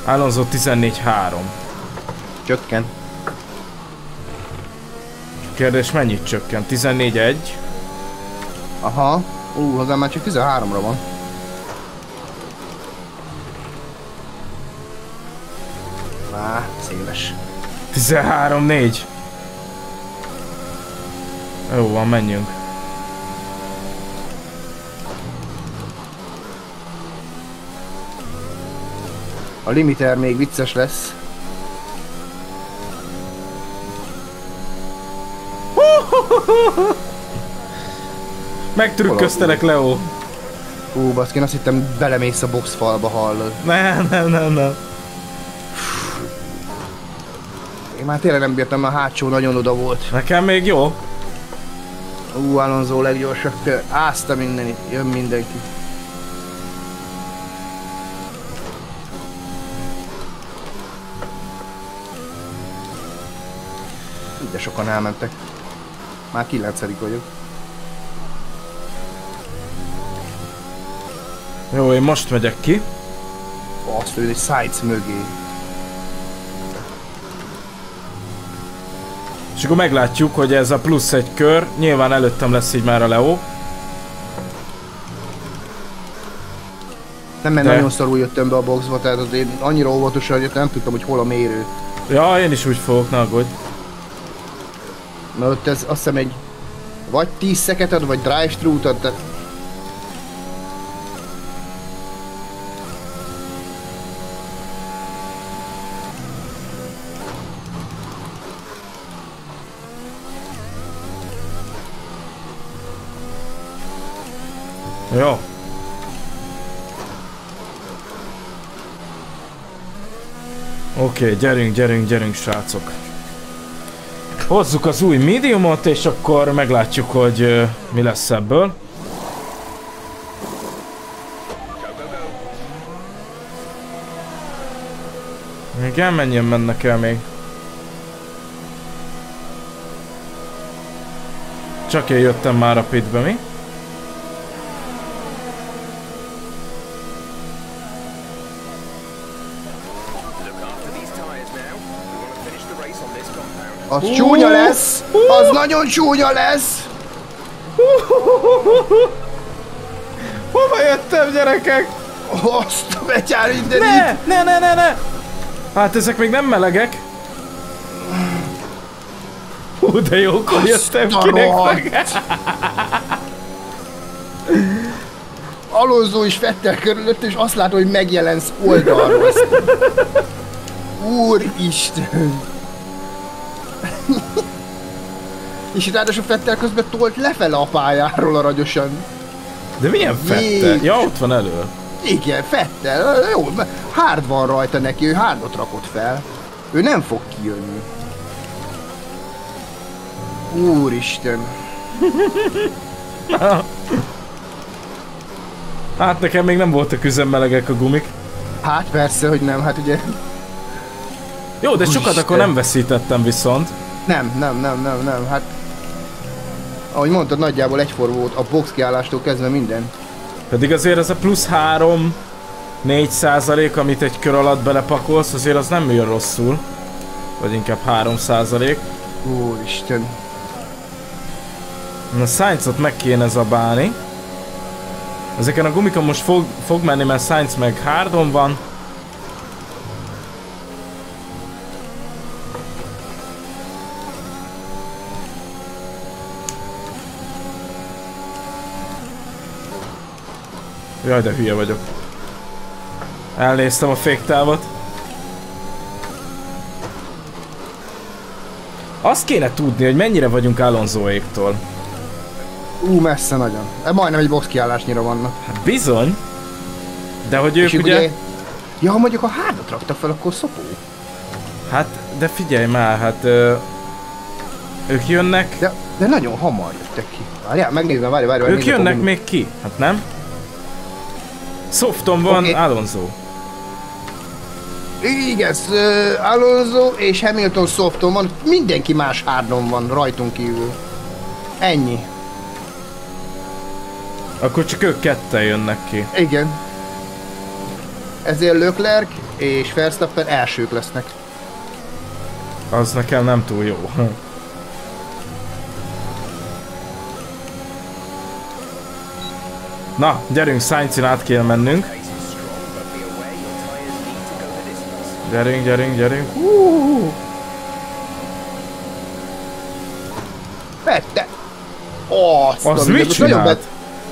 Alonso 14-3.
Csökken.
Kérdés mennyit csökken? 14-1?
Aha. Ú, hozzá már csak 13-ra van.
13-4. Jó van, menjünk.
A limiter még vicces lesz.
Megtrükköztelek, Leo.
Hú, baszki, azt hittem belemész a boxfalba, hallod.
Nem, nem, nem, nem.
Én már tényleg nem bírtam, a hátsó nagyon oda volt.
Nekem még jó.
Ú, Alonso leggyorsabb kör. Ázta mindenit, jön mindenki. De sokan elmentek. Már kilencedik vagyok.
Jó, én most megyek ki.
Azt lőd egy Sides mögé.
És akkor meglátjuk, hogy ez a plusz egy kör. Nyilván előttem lesz így már a Leo.
Nem, mert
De-
nagyon szarul jöttem be a boxba, tehát az én annyira óvatosan jöttem, nem tudtam, hogy hol a mérő.
Ja, én is úgy fogok, ne aggódj.
Mert ott ez azt hiszem egy vagy 10 szeket ad, vagy drive-thru-t ad, tehát
Jó. Oké, okay, gyerünk, gyerünk, gyerünk, srácok. Hozzuk az új mediumot, és akkor meglátjuk, hogy ö, mi lesz ebből. Igen, mennyien mennek el még? Csak én jöttem már a pitbe, mi?
Az csúnya lesz! Az nagyon csúnya lesz!
Hova jöttem, gyerekek?
Azt a betyár mindenit!
Ne, ne, ne, ne, ne! Hát ezek még nem melegek. Hú, de jókor jöttem kinek meg.
Alonso is Fettel körülött, és azt látom, hogy megjelensz oldalról. <laughs> Úristen! És ráadásul Fettel közben tolt lefele a pályáról aranyosan.
De milyen fette?
Jég.
Ja, ott van elő.
Igen, Fettel, jó, hárd van rajta neki, ő hárdot rakott fel. Ő nem fog kijönni. Úristen. <laughs>
Hát nekem még nem voltak üzemmelegek a gumik.
Hát persze, hogy nem, hát ugye
Jó, de sokat
Úristen.
akkor nem veszítettem viszont.
Nem, nem, nem, nem, nem, hát... Ahogy mondtad, nagyjából egyforma volt a box kiállástól kezdve minden.
Pedig azért ez a plusz 3 4 százalék, amit egy kör alatt belepakolsz, azért az nem jön rosszul. Vagy inkább 3 százalék.
Úristen.
Na Sainzot meg kéne zabálni. Ezeken a gumikon most fog, fog menni, mert Sainz meg hardon van. Jaj, de hülye vagyok. Elnéztem a féktávot. Azt kéne tudni, hogy mennyire vagyunk Alonsoéktól.
Ú, messze nagyon. E, majdnem egy box kiállásnyira vannak.
Hát bizony. De hogy ők
És
ugye...
ugye... Ja, ha mondjuk a hárdot rakta fel, akkor szopó.
Hát, de figyelj már, hát... Ö, ők jönnek...
De, de nagyon hamar jöttek ki. Várjál, megnézem, várj, várj, várj.
Ők jönnek még ki, hát nem? Softon van
Oké.
Alonso.
Igen, uh, Alonso és Hamilton softon van, mindenki más hárdon van rajtunk kívül. Ennyi.
Akkor csak ők ketten jönnek ki.
Igen. Ezért Leclerc és Verstappen elsők lesznek.
Az nekem nem túl jó. Na, gyerünk, Sainzin át kell mennünk. Gyerünk, gyerünk, gyerünk. Hú,
Vette! Azt
Az mit
mindenit. nagyon,
csinált?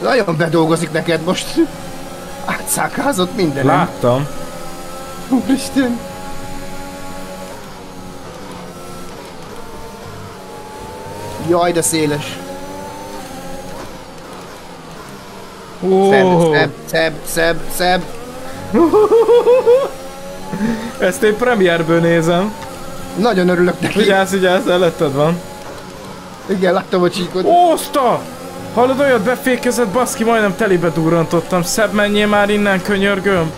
nagyon bedolgozik neked most. <laughs> Átszákázott minden.
Láttam.
Úristen. Jaj, de széles. Szebb, szebb, szebb, szebb, szebb. <laughs>
ezt én premierből nézem.
Nagyon örülök neki.
Vigyázz, vigyázz, előtted van.
Igen, láttam a csíkot.
Ósta! Hallod, olyat befékezett, baszki, majdnem telibe durrantottam. Szebb menjél már innen, könyörgöm.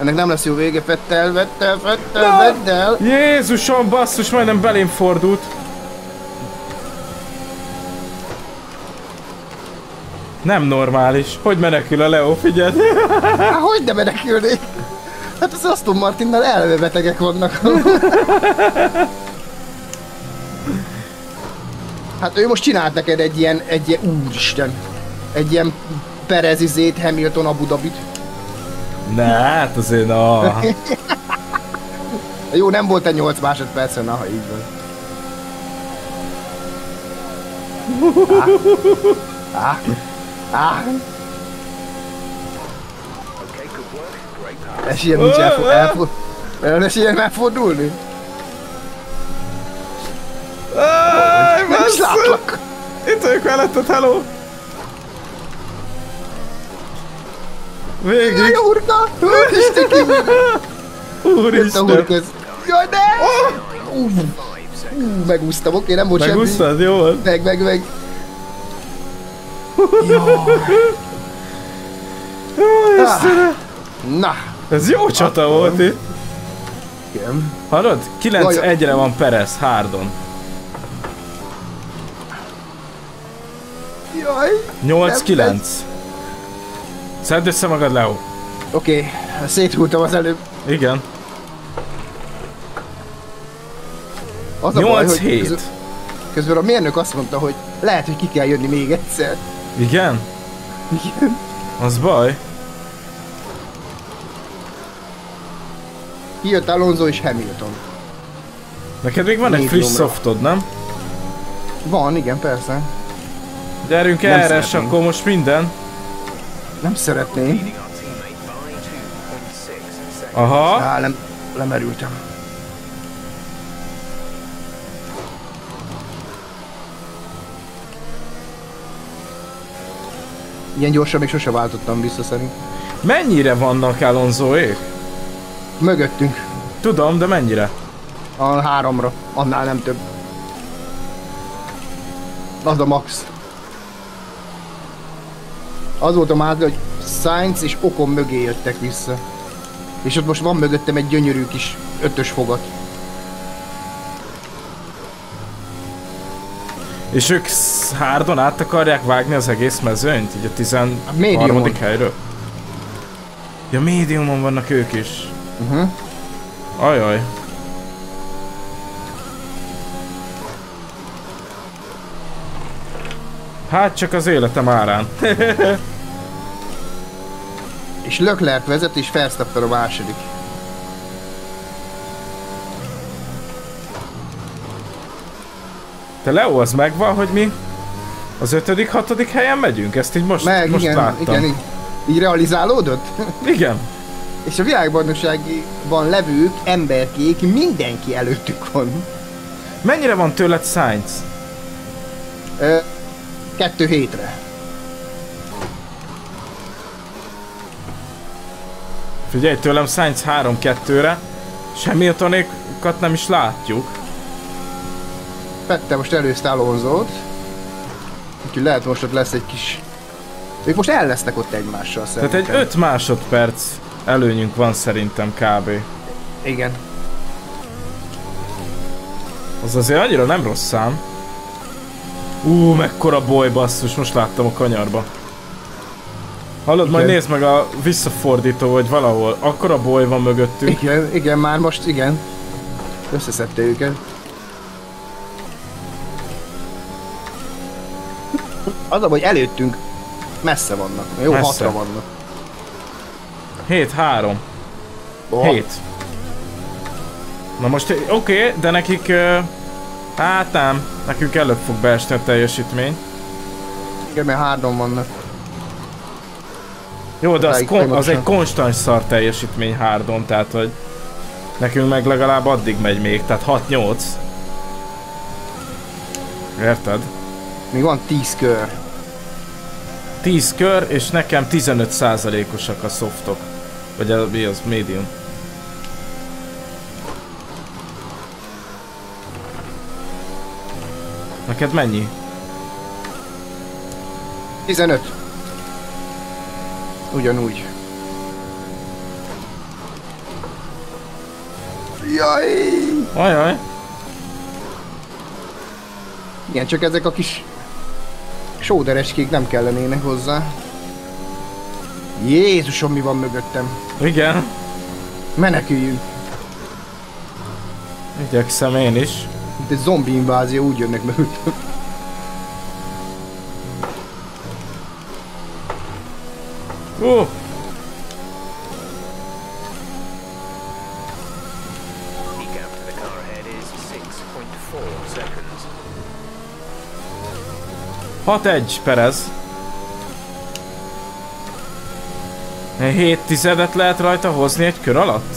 Ennek nem lesz jó vége, Fettel, Vettel, Fettel,
Na!
Vettel.
Jézusom, basszus, majdnem belém fordult. Nem normális. Hogy menekül a Leo, figyeld.
Há, hogy ne menekülnék? Hát az Aston Martinnal elmebetegek vannak. Hát ő most csinált neked egy ilyen, egy ilyen, úristen, egy ilyen Perez izét, Hamilton Abu Dhabit.
Ne, hát azért na. <laughs>
Jó, nem volt egy 8 másodpercen, na, ha így van. Ah. Ah. Ah.
Pass.
Esélye nincs elfog... elfog... Olyan esélye megfordulni?
Áj,
Nem is látlak.
Itt vagyok melletted, hello! Végig!
Jaj, a hurka! Úristen, Jött
Úristen!
hurka. Jaj, ne! Megúsztam, oké, nem.
Megúsztad? Jó volt?
Meg, meg, meg.
Ó, Istenem!
Na,
Ez jó csata volt itt.
igen.
Hallod?
Jaj,
9-1-re van Perez, Hardon.
Jaj.
8-9. Szedd össze magad, Leo.
Oké, széthúltam az előbb.
Igen.
Az a baj, hogy
8-7.
közben, közben a mérnök azt mondta, hogy lehet, hogy ki kell jönni még egyszer.
Igen?
Igen.
Az baj.
Kijött Alonso és Hamilton.
Neked még van egy friss
Médiumra.
softod, nem?
Van, igen, persze.
Gyerünk
Nem
erre, és akkor most minden.
Nem szeretném.
Leading our teammate by 2.6 seconds.
Aha.
Á, nem, lemerültem. Ilyen gyorsan még sose váltottam vissza szerint.
Mennyire vannak Alonsoék?
Mögöttünk.
Tudom, de mennyire?
A háromra. Annál nem több. Az a max. Az volt a mázli, hogy Sainz és Okon mögé jöttek vissza. És ott most van mögöttem egy gyönyörű kis ötös fogat.
És ők Hardon át akarják vágni az egész mezőnyt? Így a 13.
médiumon.
helyről? Ja, médiumon vannak ők is.
Uh-huh.
Ajaj. Hát csak az életem árán. <laughs>
És Leclerc vezet, és Verstappen a második.
Te Leo, az megvan, hogy mi az ötödik, hatodik helyen megyünk? Ezt így most,
Meg,
most
igen,
láttam.
igen, így, így realizálódott. <laughs>
igen.
és a világbajnokságban levők, emberkék, mindenki előttük van.
Mennyire van tőled Sainz?
Ö, kettő hétre.
Figyelj, tőlem Sainz 3-2-re, és Hamiltonékat nem is látjuk.
Fette most előzte Alonzót. Úgyhogy lehet most ott lesz egy kis... Ők most el lesznek ott egymással
Tehát
szerintem.
egy 5 másodperc előnyünk van szerintem kb.
Igen.
Az azért annyira nem rossz szám. Ú, mekkora boly basszus, most láttam a kanyarba. Hallod, majd
Igen.
nézd meg a visszafordító, vagy valahol. Akkora boly van mögöttünk.
Igen, igen, már most igen. Összeszedte őket. Az a, hogy előttünk messze vannak. Jó,
Messze.
hatra vannak.
7-3.
Oh,
7. Na most, oké, okay, de nekik... ö, Hát nem, nekünk előbb fog beesni a teljesítmény.
Igen, mert hárman vannak.
Jó, de az, kon- az egy konstans szar teljesítmény Hardon, tehát hogy nekünk meg legalább addig megy még, tehát 6-8. Érted?
Még van 10 kör.
10 kör, és nekem 15%-osak a softok. Vagy a, mi az, medium. Neked mennyi?
15. Ugyanúgy. Jaj!
Ajaj.
Igen, csak ezek a kis sódereskék nem kellenének hozzá. Jézusom, mi van mögöttem?
Igen.
Meneküljünk!
Igyekszem én is.
Mint egy zombi invázió, úgy jönnek mögöttem.
Uh, 6-1 Perez. 7 tizedet lehet rajta hozni egy kör alatt?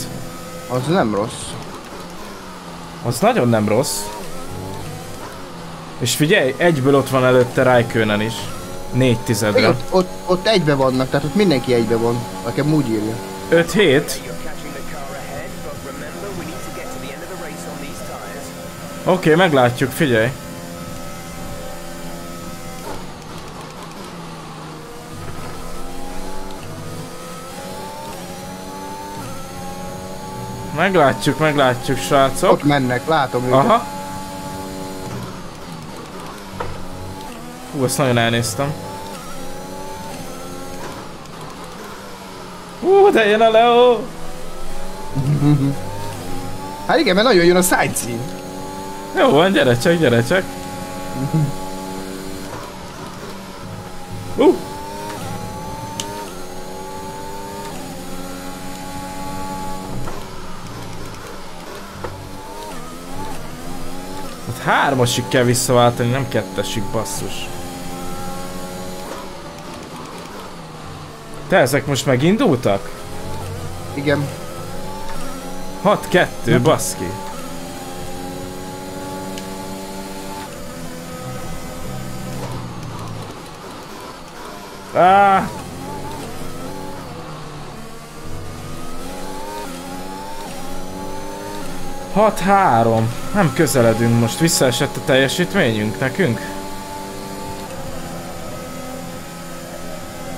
Az nem rossz.
Az nagyon nem rossz. És figyelj, egyből ott van előtte Raikkonen is. 4 tizedre.
Ott, ott, ott egybe vannak, tehát ott mindenki egybe van. Nekem úgy írja.
5-7.
You're catching the car
Meglátjuk, meglátjuk, srácok.
Ott mennek, látom őket.
Aha. Hú, ezt nagyon elnéztem. Hú, de jön a Leo!
Hát igen, mert nagyon jön a sightseeing.
Jó van, gyere csak, gyere csak. Hármasig kell visszaváltani, nem kettesig, basszus. Te ezek most megindultak?
Igen.
6-2, baszki. Ah! Hat három. Nem közeledünk most. Visszaesett a teljesítményünk nekünk?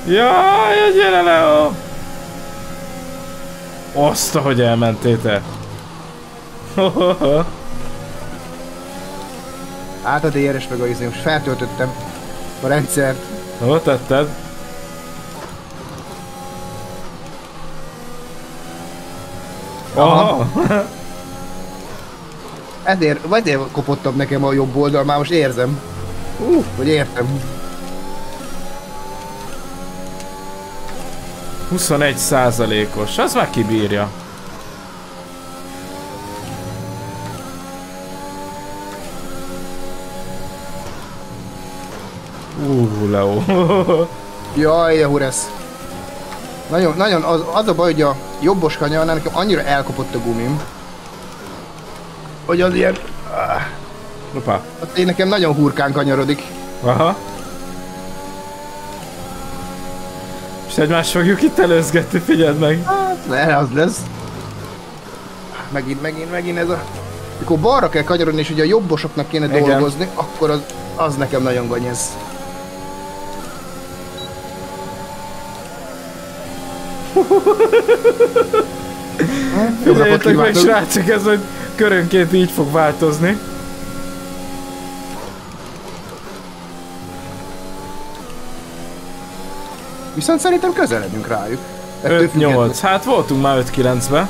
Jaj, gyere Leo! Azt, hogy elmentél te. <laughs>
Át a DRS meg a izé, most feltöltöttem a rendszert.
Hol tetted? Aha. <laughs>
Ezért, vagy ezért kopottam nekem a jobb oldal, már most érzem. Uh, hogy értem.
21 százalékos, az már kibírja. Uh, Leo.
Jaj, Huresz. Nagyon, nagyon, az, az a baj, hogy a jobbos kanyarnál nekem annyira elkopott a gumim. Hogy az ilyen... Ah,
Hoppá.
az én nekem nagyon hurkán kanyarodik.
Aha. És egymást fogjuk itt előzgetni, figyeld meg.
Hát, ne, az lesz. Megint, megint, megint ez a... Mikor balra kell kanyarodni, és ugye a jobbosoknak kéne
Igen.
dolgozni, akkor az, az nekem nagyon ganyez. <laughs> Jó napot
Figyeljétek meg,
kívánok!
srácok, ez hogy körönként így fog változni.
Viszont szerintem közeledünk rájuk. Ettől
5-8. Hát voltunk már 5-9-be.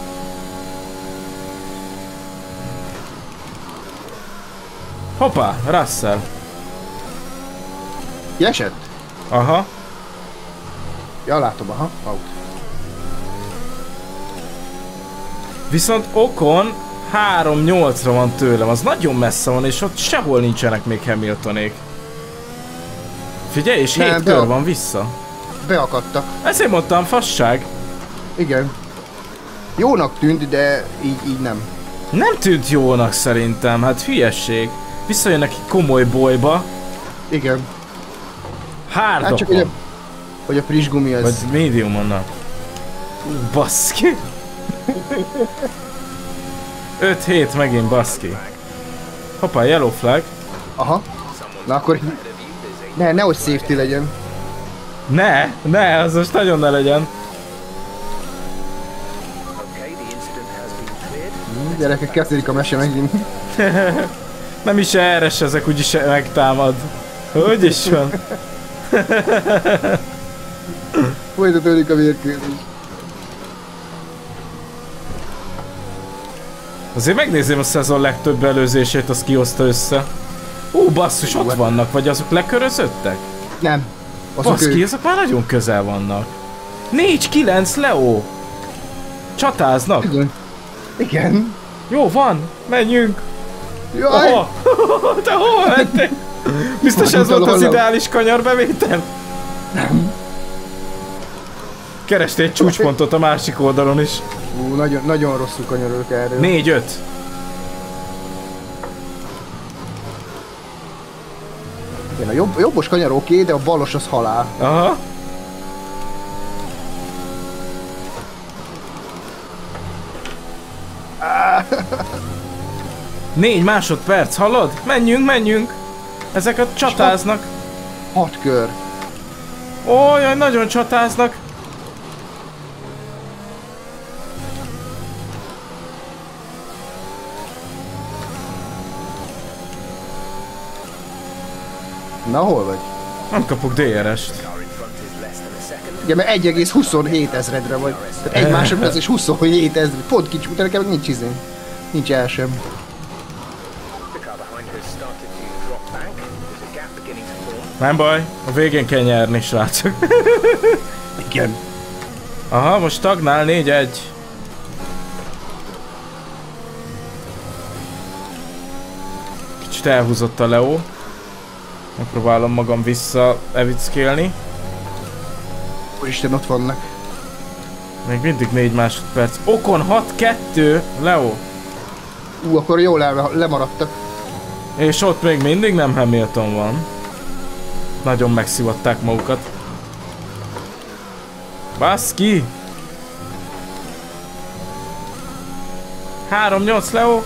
Hoppá, Russell.
Kiesett?
Aha.
Ja, látom, aha, out.
Viszont Okon 3-8-ra van tőlem, az nagyon messze van, és ott sehol nincsenek még Hamiltonék. Figyelj, és
ne,
7 kör van vissza.
Beakadtak.
Ezért mondtam, fasság.
Igen. Jónak tűnt, de így, így nem.
Nem tűnt jónak szerintem, hát hülyesség. Visszajönnek egy komoly bolyba.
Igen.
Hárdokon.
Hát csak ugye, hogy a friss gumi az...
Vagy médiumon, na. Baszki. <laughs> 5 hét megint baszki. Hoppá, yellow flag.
Aha. Na akkor... Ne, nehogy safety legyen.
Ne, ne, az most nagyon ne legyen.
Hm, gyerekek, kezdődik a mese megint. <laughs>
Nem is erres ezek, úgyis megtámad. Hogy is van?
Folytatódik a vérkőzés.
Azért megnézem a szezon legtöbb előzését, az kihozta össze. Ó, basszus, ott vannak, vagy azok lekörözöttek?
Nem. Azok
Baszki,
ők.
ezek már nagyon közel vannak. 4-9, Leo! Csatáznak.
Igen. Igen.
Jó, van, menjünk.
Jaj!
Oha! <laughs> Te hol mentél? Biztos ez volt az ideális kanyarbevétel? Nem. Kerestél egy csúcspontot a másik oldalon is.
Ú, nagyon, nagyon rosszul kanyarolok erről.
4-5.
Igen, a jobb, jobbos kanyar oké, de a balos az halál.
Aha. Négy másodperc, hallod? Menjünk, menjünk! Ezek a csatáznak.
Hat kör.
Ó, jaj, nagyon csatáznak.
Na hol vagy?
Nem kapok DRS-t.
Ugye, mert 1,27 ezredre vagy. Tehát egy másodperc és 27 ezred. Pont kicsi, utána nekem nincs izé. Nincs el sem.
Nem baj, a végén kell nyerni, srácok. <laughs>
Igen.
Aha, most tagnál 4-1. Kicsit elhúzott a Leo. Megpróbálom magam vissza evickélni.
Úristen, ott vannak.
Még mindig 4 másodperc. Okon 6-2, Leo.
Ú, akkor jól el, lemaradtak.
És ott még mindig nem Hamilton van. Nagyon megszivatták magukat. Baszki! 3-8 Leo.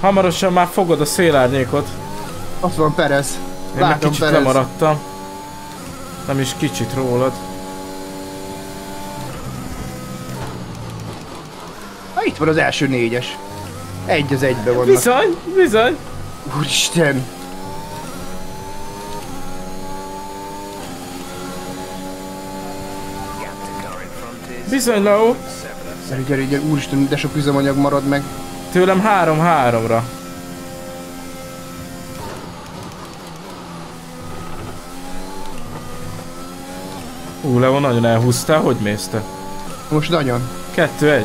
Hamarosan már fogod a szélárnyékot.
Ott van Perez.
Én
Látom
kicsit
Perez.
lemaradtam. Nem is kicsit rólad.
Ha itt van az első négyes. Egy az egybe vannak.
Bizony, bizony.
Úristen.
Bizony Leo.
Gyere, gyere, gyere, úristen, de sok üzemanyag marad meg.
Tőlem 3-3-ra. Ú, Leo nagyon elhúztál, hogy mész te?
Most nagyon.
2-1.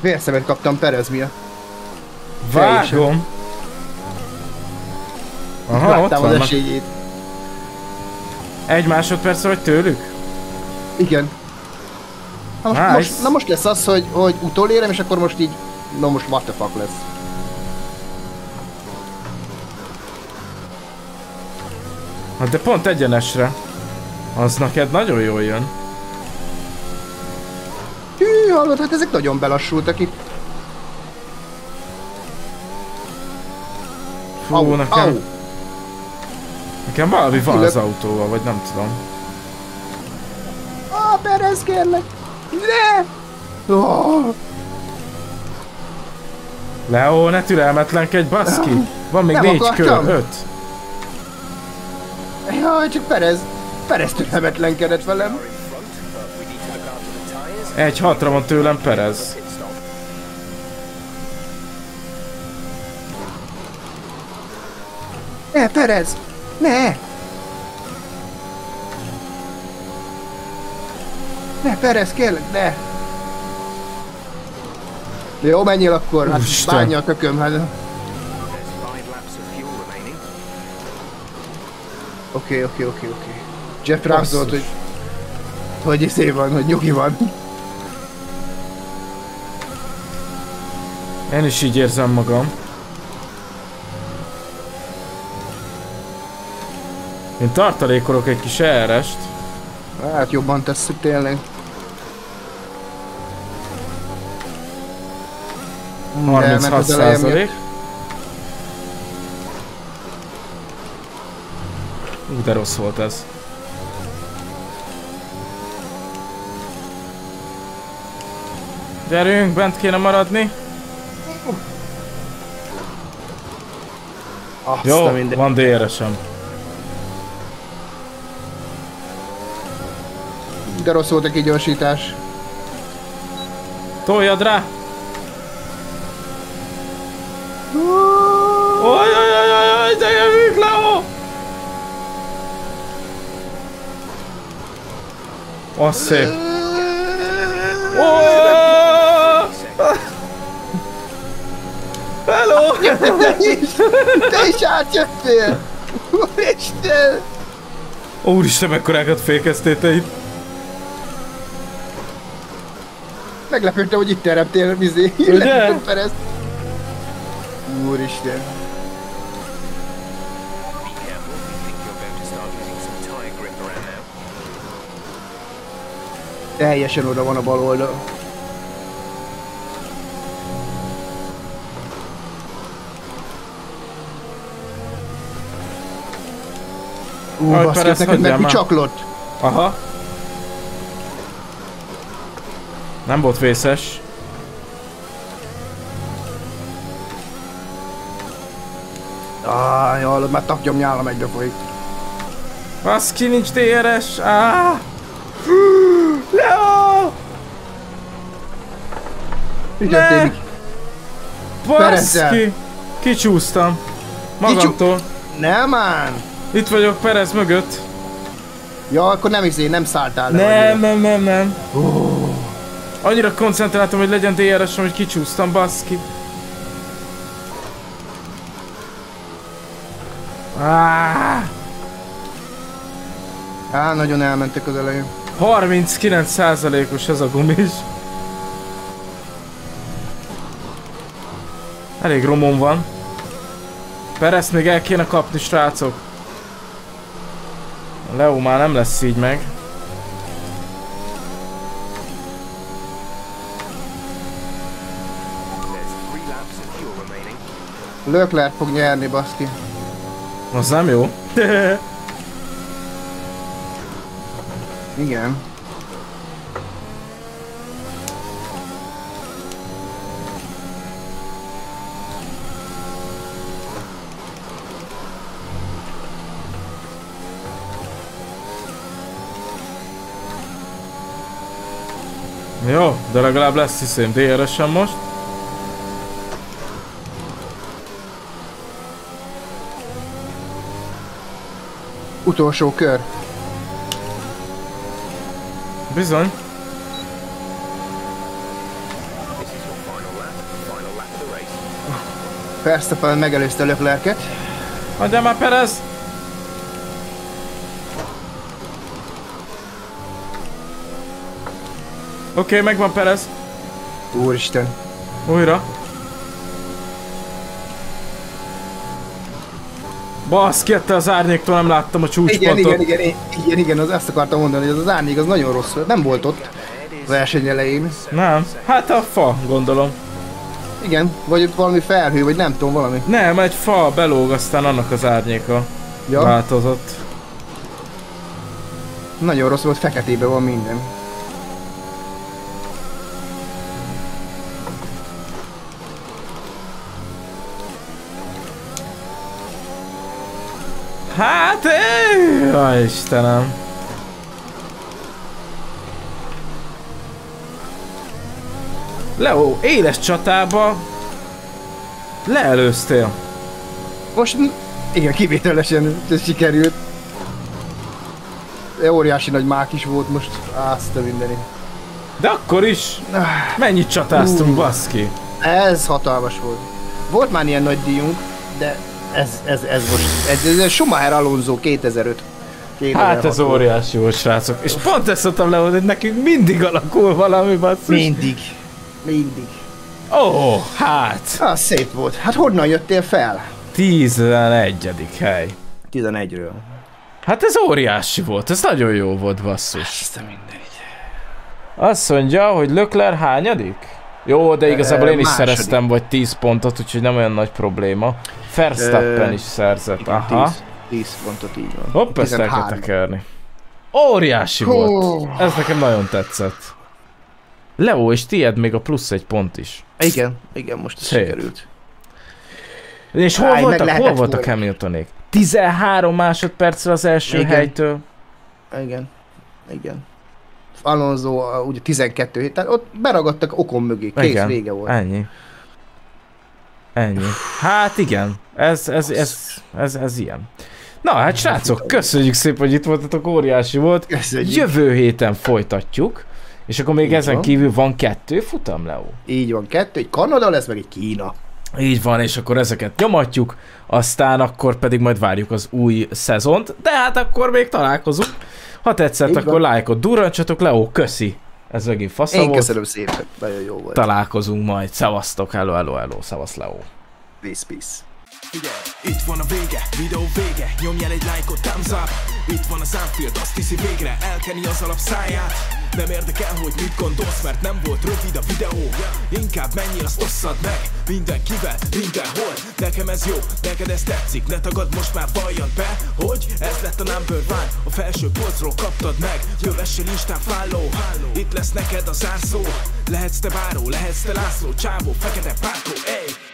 Vérszemet kaptam Perez miatt.
Vágom. Aha, ott
Láttam az esélyét.
Egy másodperc vagy tőlük?
Igen. Na most,
Nice.
most, na most lesz az, hogy, hogy utolérem, és akkor most így... Na most what the fuck lesz.
Hát de pont egyenesre. Az neked nagyon jól jön.
Hű, hallod, hát ezek nagyon belassultak itt.
Fú,
Au,
nekem,
au.
Nekem valami van az autóval, vagy nem tudom.
Ah, Perez, kérlek! Ne! Oh,
Leo, ne türelmetlenkedj, baszki! Van még
Nem
négy kör,
akartam.
öt.
jaj, csak Perez. Perez türelmetlenkedett velem.
Egy hatra van tőlem Perez.
Ne, Perez! Ne! Ne, Perez, kérlek, ne! Jó, menjél akkor, hát
Úristen.
bánja a tököm, hát... Oké, oké, oké, oké. Jeff rám szólt, hogy... Hogy izé van, hogy nyugi van.
Én is így érzem magam. Én tartalékolok egy kis erest.
Hát jobban tesszük tényleg.
36
az elején
százalék. Ú, de rossz volt ez. Gyerünk, bent kéne maradni.
Azt
Jó, van DRS-em.
De rossz volt a kigyorsítás.
Toljad rá! Oj, oj, oj, oj, oj, de jövünk, Leo! Az szép. Hello!
Te is, te is átjöttél! Úristen!
Úristen, mekkorákat fékeztél te itt.
Meglepődtem, hogy itt teremtél vizé. <laughs>
Ugye?
Lepődtem Perez. Úristen. Teljesen oda van a bal oldal. Ú,
Ahogy
baszki,
Perez,
neked
hagyjál
meg
már.
kucsaklott.
Aha. Nem volt vészes.
Áj, hallod, már taknyom nyálam egybe folyik.
Baszki, nincs DRS! Ah! Leo!
Mi
Ne!
történik?
Baszki! Kicsúsztam. Magamtól.
Nem ám!
Itt vagyok Perez mögött.
Ja, akkor nem izé, nem szálltál le.
Nem, nem, nem, nem. Annyira koncentráltam, hogy legyen DRS, hogy kicsúsztam, baszki. Ah,
Á, nagyon elmentek az elején.
39%-os ez a gumis. Elég romon van. Perez még el kéne kapni, srácok. Leo már nem lesz így meg.
Leclerc fog nyerni, baszki.
Az nem jó.
Igen.
Jó, de legalább lesz hiszem DRS-en most.
Utolsó kör.
Bizony.
Race.
Verstappen megelőzte Leclercet.
Adjál már Perez! Oké, okay, megvan Perez.
Úristen.
Újra. Baszki, ettől az árnyéktól nem láttam a csúcspontot.
igen, igen, igen, igen, igen, az azt akartam mondani, hogy az az árnyék az nagyon rossz. Nem volt ott a verseny elején.
Nem, hát a fa, gondolom.
Igen, vagy ott valami felhő, vagy nem tudom, valami.
Nem, egy fa belóg, aztán annak az árnyéka
Ja,
változott.
nagyon rossz volt, feketében van minden.
Jaj, Istenem. Leo, éles csatába leelőztél.
Most, igen, kivételesen ez sikerült. De Óriási nagy mák is volt most, azt a mindeni.
De akkor is
Ah,
mennyit csatáztunk,
Ú.
baszki.
Ez hatalmas volt. Volt már ilyen nagy díjunk, de ez, ez, ez most, ez, ez Schumacher Alonso 2005.
Hát ez
2006 volt.
óriási volt, srácok. És pont ezt szoktam le, hogy nekünk mindig alakul valami, basszus.
Mindig. Mindig.
Ó, oh, hát.
Ah, szép volt. Hát honnan jöttél fel?
11. hely.
11-ről.
Hát ez óriási volt, ez nagyon jó volt basszus.
Ezt mindegy.
Azt mondja, hogy Lökler hányadik? Jó, de igazából én is
második.
szereztem vagy 10 pontot, úgyhogy nem olyan nagy probléma. Verstappen is szerzett, aha.
10, 10 pontot így van.
Hopp, ezt el kell
13.
tekerni. Óriási
Hú.
volt. Ez nekem nagyon tetszett. Leo, és tiéd még a plusz egy pont is.
Igen, igen, most ez
Szép.
sikerült.
És hol
Áj,
voltak, hol voltak. Hamiltonék? 13 másodperccel az első
Igen.
helytől.
Igen, igen. Alonso ugye 12 hét, tehát ott beragadtak okon mögé, kész
Igen.
vége volt.
Ennyi. Ennyi. Hát igen, ez, ez, ez, ez, ez ilyen. Na hát srácok, köszönjük szépen, hogy itt voltatok, óriási volt.
Köszönjük.
Jövő héten folytatjuk. És akkor még
Így
ezen
van.
kívül van kettő futam, Leo.
Így van, kettő, egy Kanada lesz, meg egy Kína.
Így van, és akkor ezeket nyomatjuk, aztán akkor pedig majd várjuk az új szezont, de hát akkor még találkozunk. Ha tetszett,
Így
akkor lájkot durrancsatok, Leo, köszi. Ez megint fasza
Én
volt.
köszönöm szépen, nagyon jó volt.
Találkozunk majd. Szevasztok, hello, hello, hello, szavasz Leo.
Peace, peace.
Figyelj, itt van a vége, videó vége Nyomj el egy lájkot, thumbs up. Itt van az Anfield, azt hiszi végre Elkeni az alap száját. Nem érdekel, hogy mit gondolsz, mert nem volt rövid a videó. Inkább menj, azt osszad meg Mindenkivel, mindenhol. Nekem ez jó, neked ez tetszik Ne tagad most már valljad be Hogy ez lett a number one. A felső polcról kaptad meg Kövessél Instán follow. Itt lesz neked a zárszó. Lehetsz te báró, lehetsz te László Csávó, fekete párkó, ey